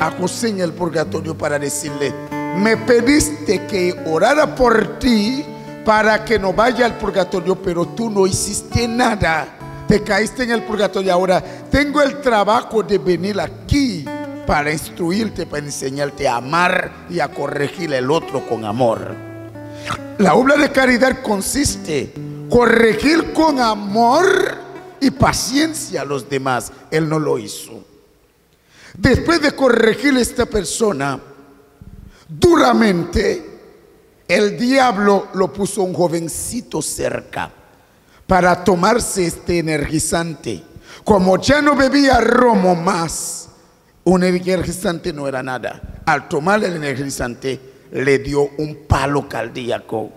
a José en el purgatorio para decirle, me pediste que orara por ti para que no vaya al purgatorio, pero tú no hiciste nada. Te caíste en el purgatorio. Ahora tengo el trabajo de venir aquí para instruirte, para enseñarte a amar y a corregir el otro con amor. La obra de caridad consiste corregir con amor y paciencia a los demás. Él no lo hizo. Después de corregir a esta persona duramente, el diablo lo puso un jovencito cerca para tomarse este energizante. Como ya no bebía romo más, un energizante no era nada. Al tomar el energizante, le dio un palo cardíaco.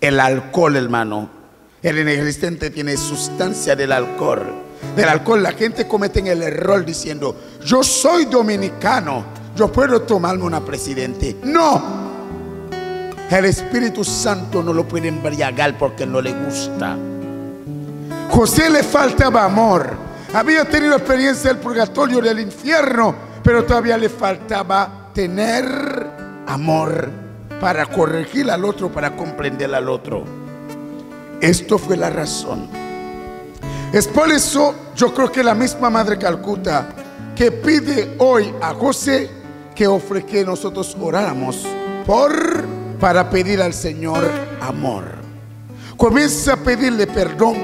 El alcohol, hermano. El inexistente tiene sustancia del alcohol. Del alcohol la gente comete el error diciendo, yo soy dominicano, yo puedo tomarme una presidente. No. El Espíritu Santo no lo puede embriagar porque no le gusta. José le faltaba amor. Había tenido experiencia del purgatorio, del infierno, pero todavía le faltaba tener amor para corregir al otro, para comprender al otro. Esto fue la razón. Es por eso yo creo que la misma Madre Calcuta que pide hoy a José que ofrece nosotros oráramos por para pedir al Señor amor. Comienza a pedirle perdón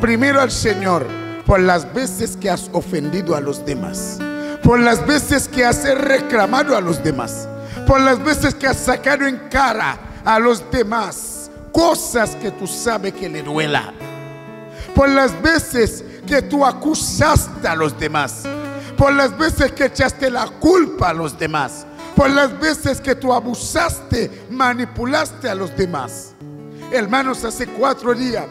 primero al Señor por las veces que has ofendido a los demás, por las veces que has reclamado a los demás, por las veces que has sacado en cara a los demás cosas que tú sabes que le duela, por las veces que tú acusaste a los demás, por las veces que echaste la culpa a los demás, por las veces que tú abusaste, manipulaste a los demás. Hermanos, hace cuatro días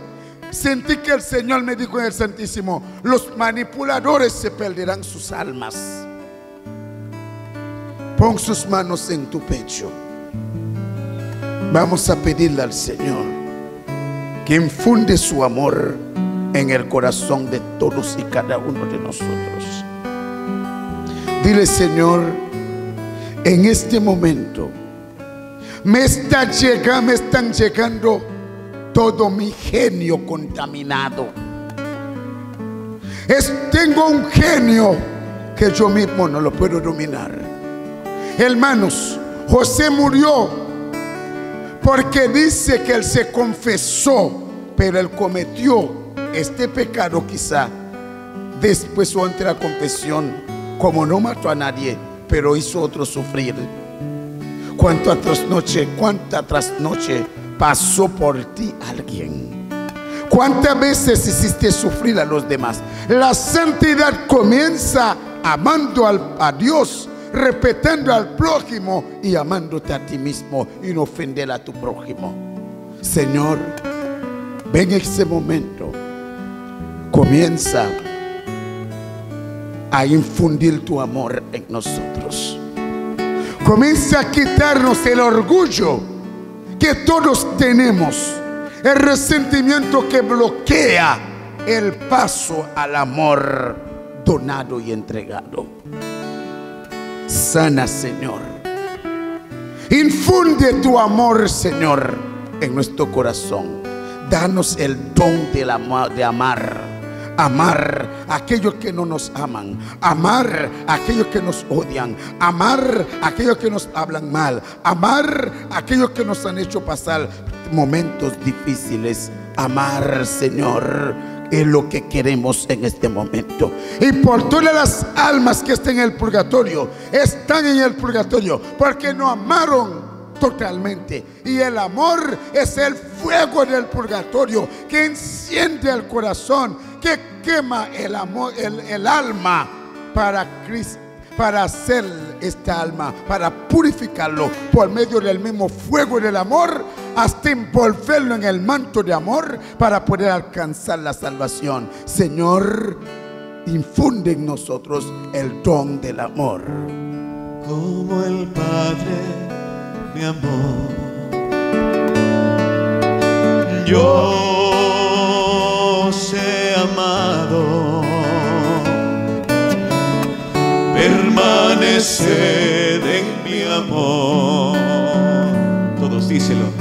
sentí que el Señor me dijo en el Santísimo, los manipuladores se perderán sus almas. Pon sus manos en tu pecho. Vamos a pedirle al Señor que infunde su amor en el corazón de todos y cada uno de nosotros. Dile, Señor, en este momento me, está llegando, me están llegando todo mi genio contaminado. Tengo un genio que yo mismo no lo puedo dominar. Hermanos, José murió porque dice que él se confesó, pero él cometió este pecado quizá después ante la confesión, como no mató a nadie, pero hizo otro sufrir. Cuánta trasnoche, cuánta trasnoche pasó por ti alguien. ¿Cuántas veces hiciste sufrir a los demás? La santidad comienza amando al, a Dios, respetando al prójimo y amándote a ti mismo y no ofender a tu prójimo. Señor, ven ese momento. Comienza a infundir tu amor en nosotros. Comienza a quitarnos el orgullo que todos tenemos, el resentimiento que bloquea el paso al amor donado y entregado. Sana, Señor. Infunde tu amor, Señor, en nuestro corazón. Danos el don de, de amar amar a aquellos que no nos aman, amar a aquellos que nos odian, amar a aquellos que nos hablan mal, amar a aquellos que nos han hecho pasar momentos difíciles. Amar, Señor, es lo que queremos en este momento. Y por todas las almas que están en el purgatorio, están en el purgatorio porque no amaron totalmente. Y el amor es el fuego del purgatorio que enciende el corazón, que quema el amor, el, alma para para hacer esta alma, para purificarlo por medio del mismo fuego del amor, hasta envolverlo en el manto de amor para poder alcanzar la salvación. Señor, infunde en nosotros el don del amor. Como el Padre mi amor. Yo sé amado, permaneced en mi amor. Todos díselo.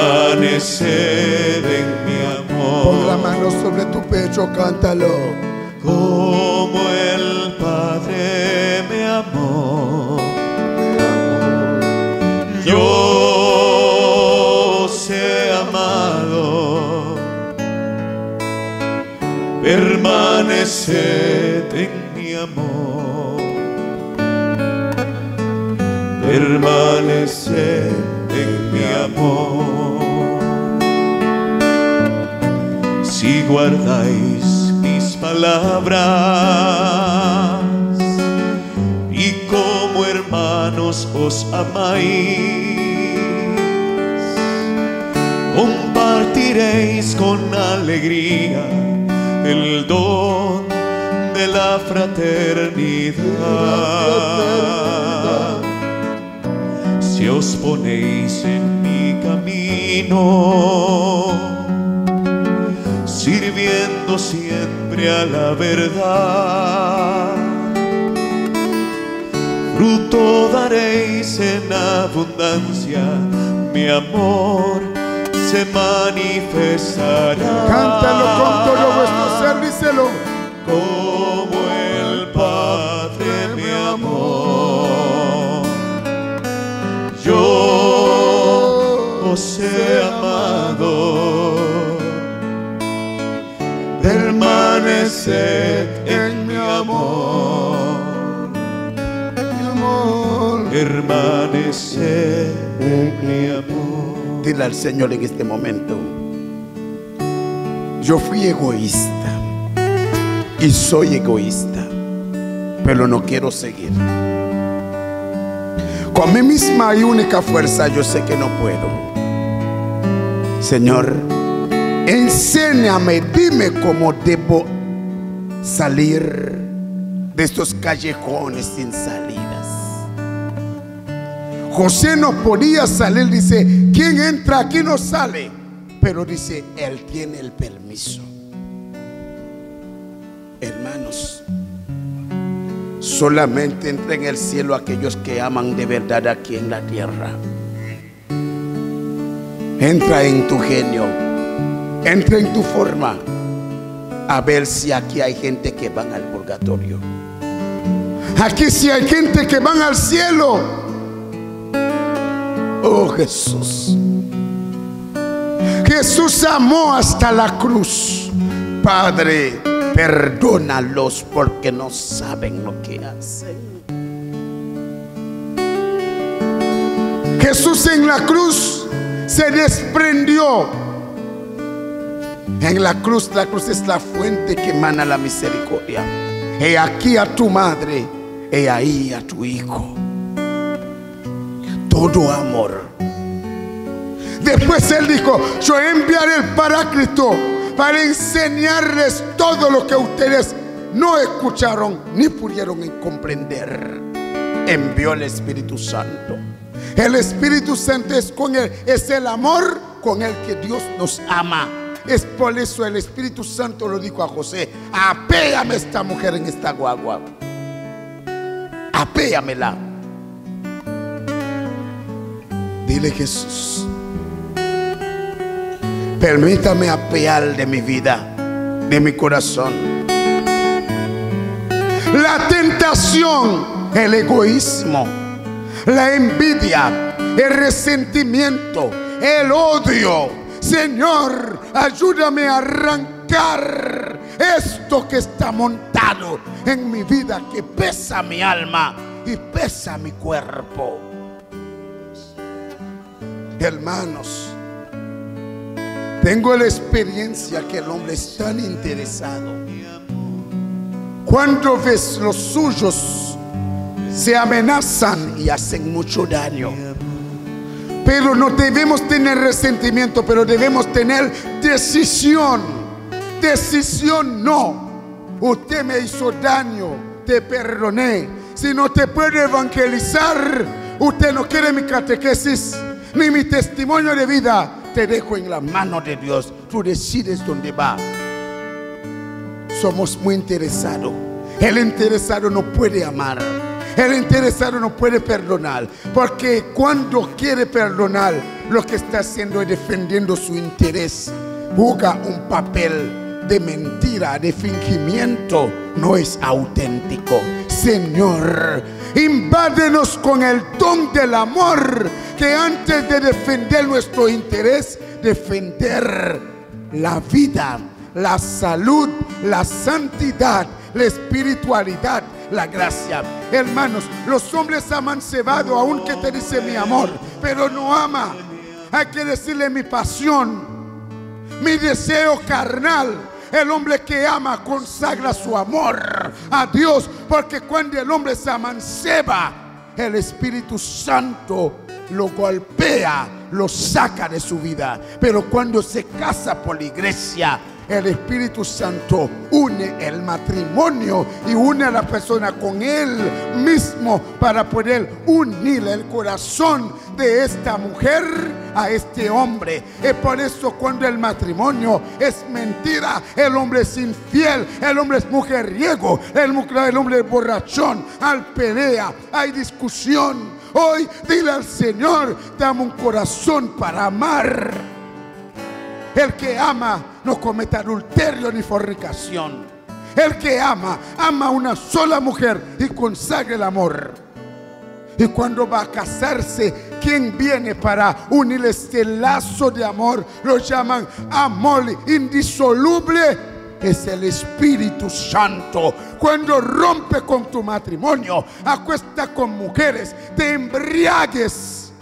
Permaneced en mi amor. Pon la mano sobre tu pecho, cántalo. Como el Padre me amó yo sé amado, permaneced en mi amor, permaneced en mi amor. Si guardáis mis palabras, como hermanos os amáis. Compartiréis con alegría el don de la fraternidad. Si os ponéis en mi camino, sirviendo siempre a la verdad fruto daréis en abundancia, mi amor se manifestará. Cántalo con todo vuestro ser, díselo. Como el Padre mi amor, yo os he amado, permaneced en mi amor. Mi amor. Permaneced en mi amor. Dile al Señor en este momento, yo fui egoísta y soy egoísta, pero no quiero seguir. Con mi misma y única fuerza yo sé que no puedo. Señor, enséñame, dime cómo debo salir de estos callejones sin salidas. José no podía salir, dice, ¿quién entra aquí no sale? Pero dice, él tiene el permiso. Hermanos, solamente entra en el cielo aquellos que aman de verdad aquí en la tierra. Entra en tu genio, entra en tu forma, a ver si aquí hay gente que van al purgatorio. Aquí si hay gente que van al cielo. Oh Jesús. Jesús amó hasta la cruz. Padre, perdónalos porque no saben lo que hacen. Jesús en la cruz se desprendió. En la cruz, la cruz es la fuente que emana la misericordia. He aquí a tu madre, he ahí a tu hijo. Todo amor. Después él dijo, yo enviaré el paráclito para enseñarles todo lo que ustedes no escucharon ni pudieron comprender. Envió el Espíritu Santo. El Espíritu Santo es con él, es el amor con el que Dios nos ama. Es por eso el Espíritu Santo lo dijo a José, apéame esta mujer en esta guagua. Apéamela. Dile Jesús, permítame apear de mi vida, de mi corazón. La tentación, el egoísmo, la envidia, el resentimiento, el odio. Señor, ayúdame a arrancar esto que está montado en mi vida, que pesa mi alma y pesa mi cuerpo. Hermanos, tengo la experiencia que el hombre es tan interesado. Cuando ves los suyos se amenazan y hacen mucho daño. Pero no debemos tener resentimiento, pero debemos tener decisión. Decisión no. Usted me hizo daño, te perdoné. Si no te puede evangelizar, usted no quiere mi catequesis ni mi testimonio de vida. Te dejo en la mano de Dios. Tú decides dónde va. Somos muy interesados. El interesado no puede amar. El interesado no puede perdonar. Porque cuando quiere perdonar, lo que está haciendo es defendiendo su interés. Juega un papel de mentira, de fingimiento. No es auténtico. Señor, invádenos con el don del amor. Que antes de defender nuestro interés, defender la vida, la salud, la santidad, la espiritualidad, la gracia. Hermanos, los hombres aman cebado, aunque te dice mi amor, pero no ama. Hay que decirle mi pasión, mi deseo carnal. El hombre que ama consagra su amor a Dios, porque cuando el hombre se amanceba, el Espíritu Santo lo golpea, lo saca de su vida. Pero cuando se casa por la iglesia, el Espíritu Santo une el matrimonio y une a la persona con él mismo para poder unir el corazón de esta mujer a este hombre. Es por eso cuando el matrimonio es mentira, el hombre es infiel, el hombre es mujeriego, el, el hombre es borrachón, al pelea, hay discusión. Hoy dile al Señor, dame un corazón para amar. El que ama no comete adulterio ni fornicación. El que ama, ama a una sola mujer y consagra el amor. Y cuando va a casarse, quien viene para unir este lazo de amor? Lo llaman amor indisoluble es el Espíritu Santo. Cuando rompe con tu matrimonio, acuesta con mujeres, te embriagues,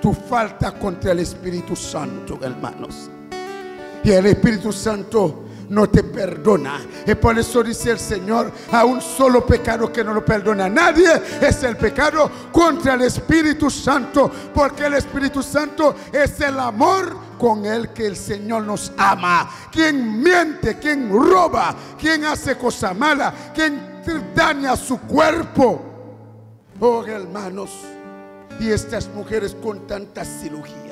tu falta contra el Espíritu Santo, hermanos. Y el Espíritu Santo no te perdona. Y por eso dice el Señor, a un solo pecado que no lo perdona nadie es el pecado contra el Espíritu Santo, porque el Espíritu Santo es el amor con el que el Señor nos ama. Quien miente, quien roba, quien hace cosa mala, quien daña su cuerpo. Oh hermanos, y estas mujeres con tantas cirugías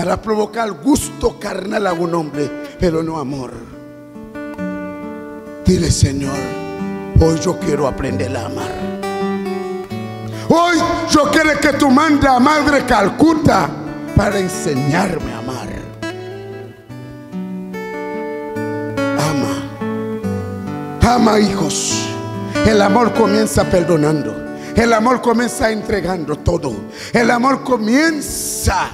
para provocar gusto carnal a un hombre, pero no amor. Dile, Señor, hoy yo quiero aprender a amar. Hoy yo quiero que tú mandes a Madre Calcuta para enseñarme a amar. Ama. Ama, hijos. El amor comienza perdonando. El amor comienza entregando todo. El amor comienza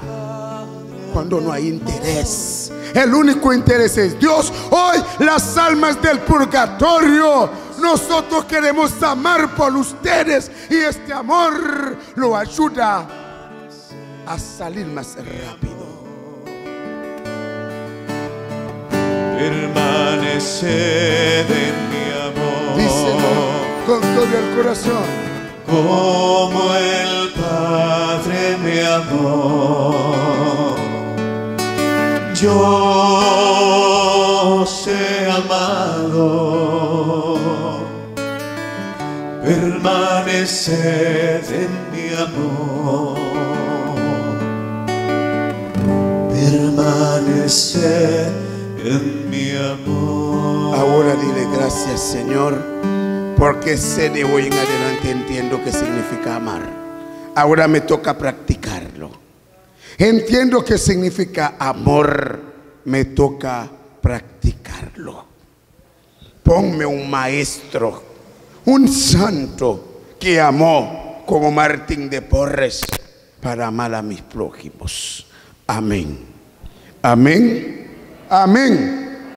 cuando no hay interés. El único interés es Dios. Hoy las almas del purgatorio. Nosotros queremos amar por ustedes y este amor lo ayuda a salir más rápido. Permaneced en mi amor. Díselo con todo el corazón. como el Padre me amó. Yo sé amado, permaneced en mi amor, permaneced en mi amor. Ahora dile gracias Señor, porque sé de hoy en adelante entiendo qué significa amar. Ahora me toca practicarlo. Entiendo qué significa amor, me toca practicarlo. Ponme un maestro, un santo que amó como Martín de Porres para amar a mis prójimos. Amén. Amén. Amén.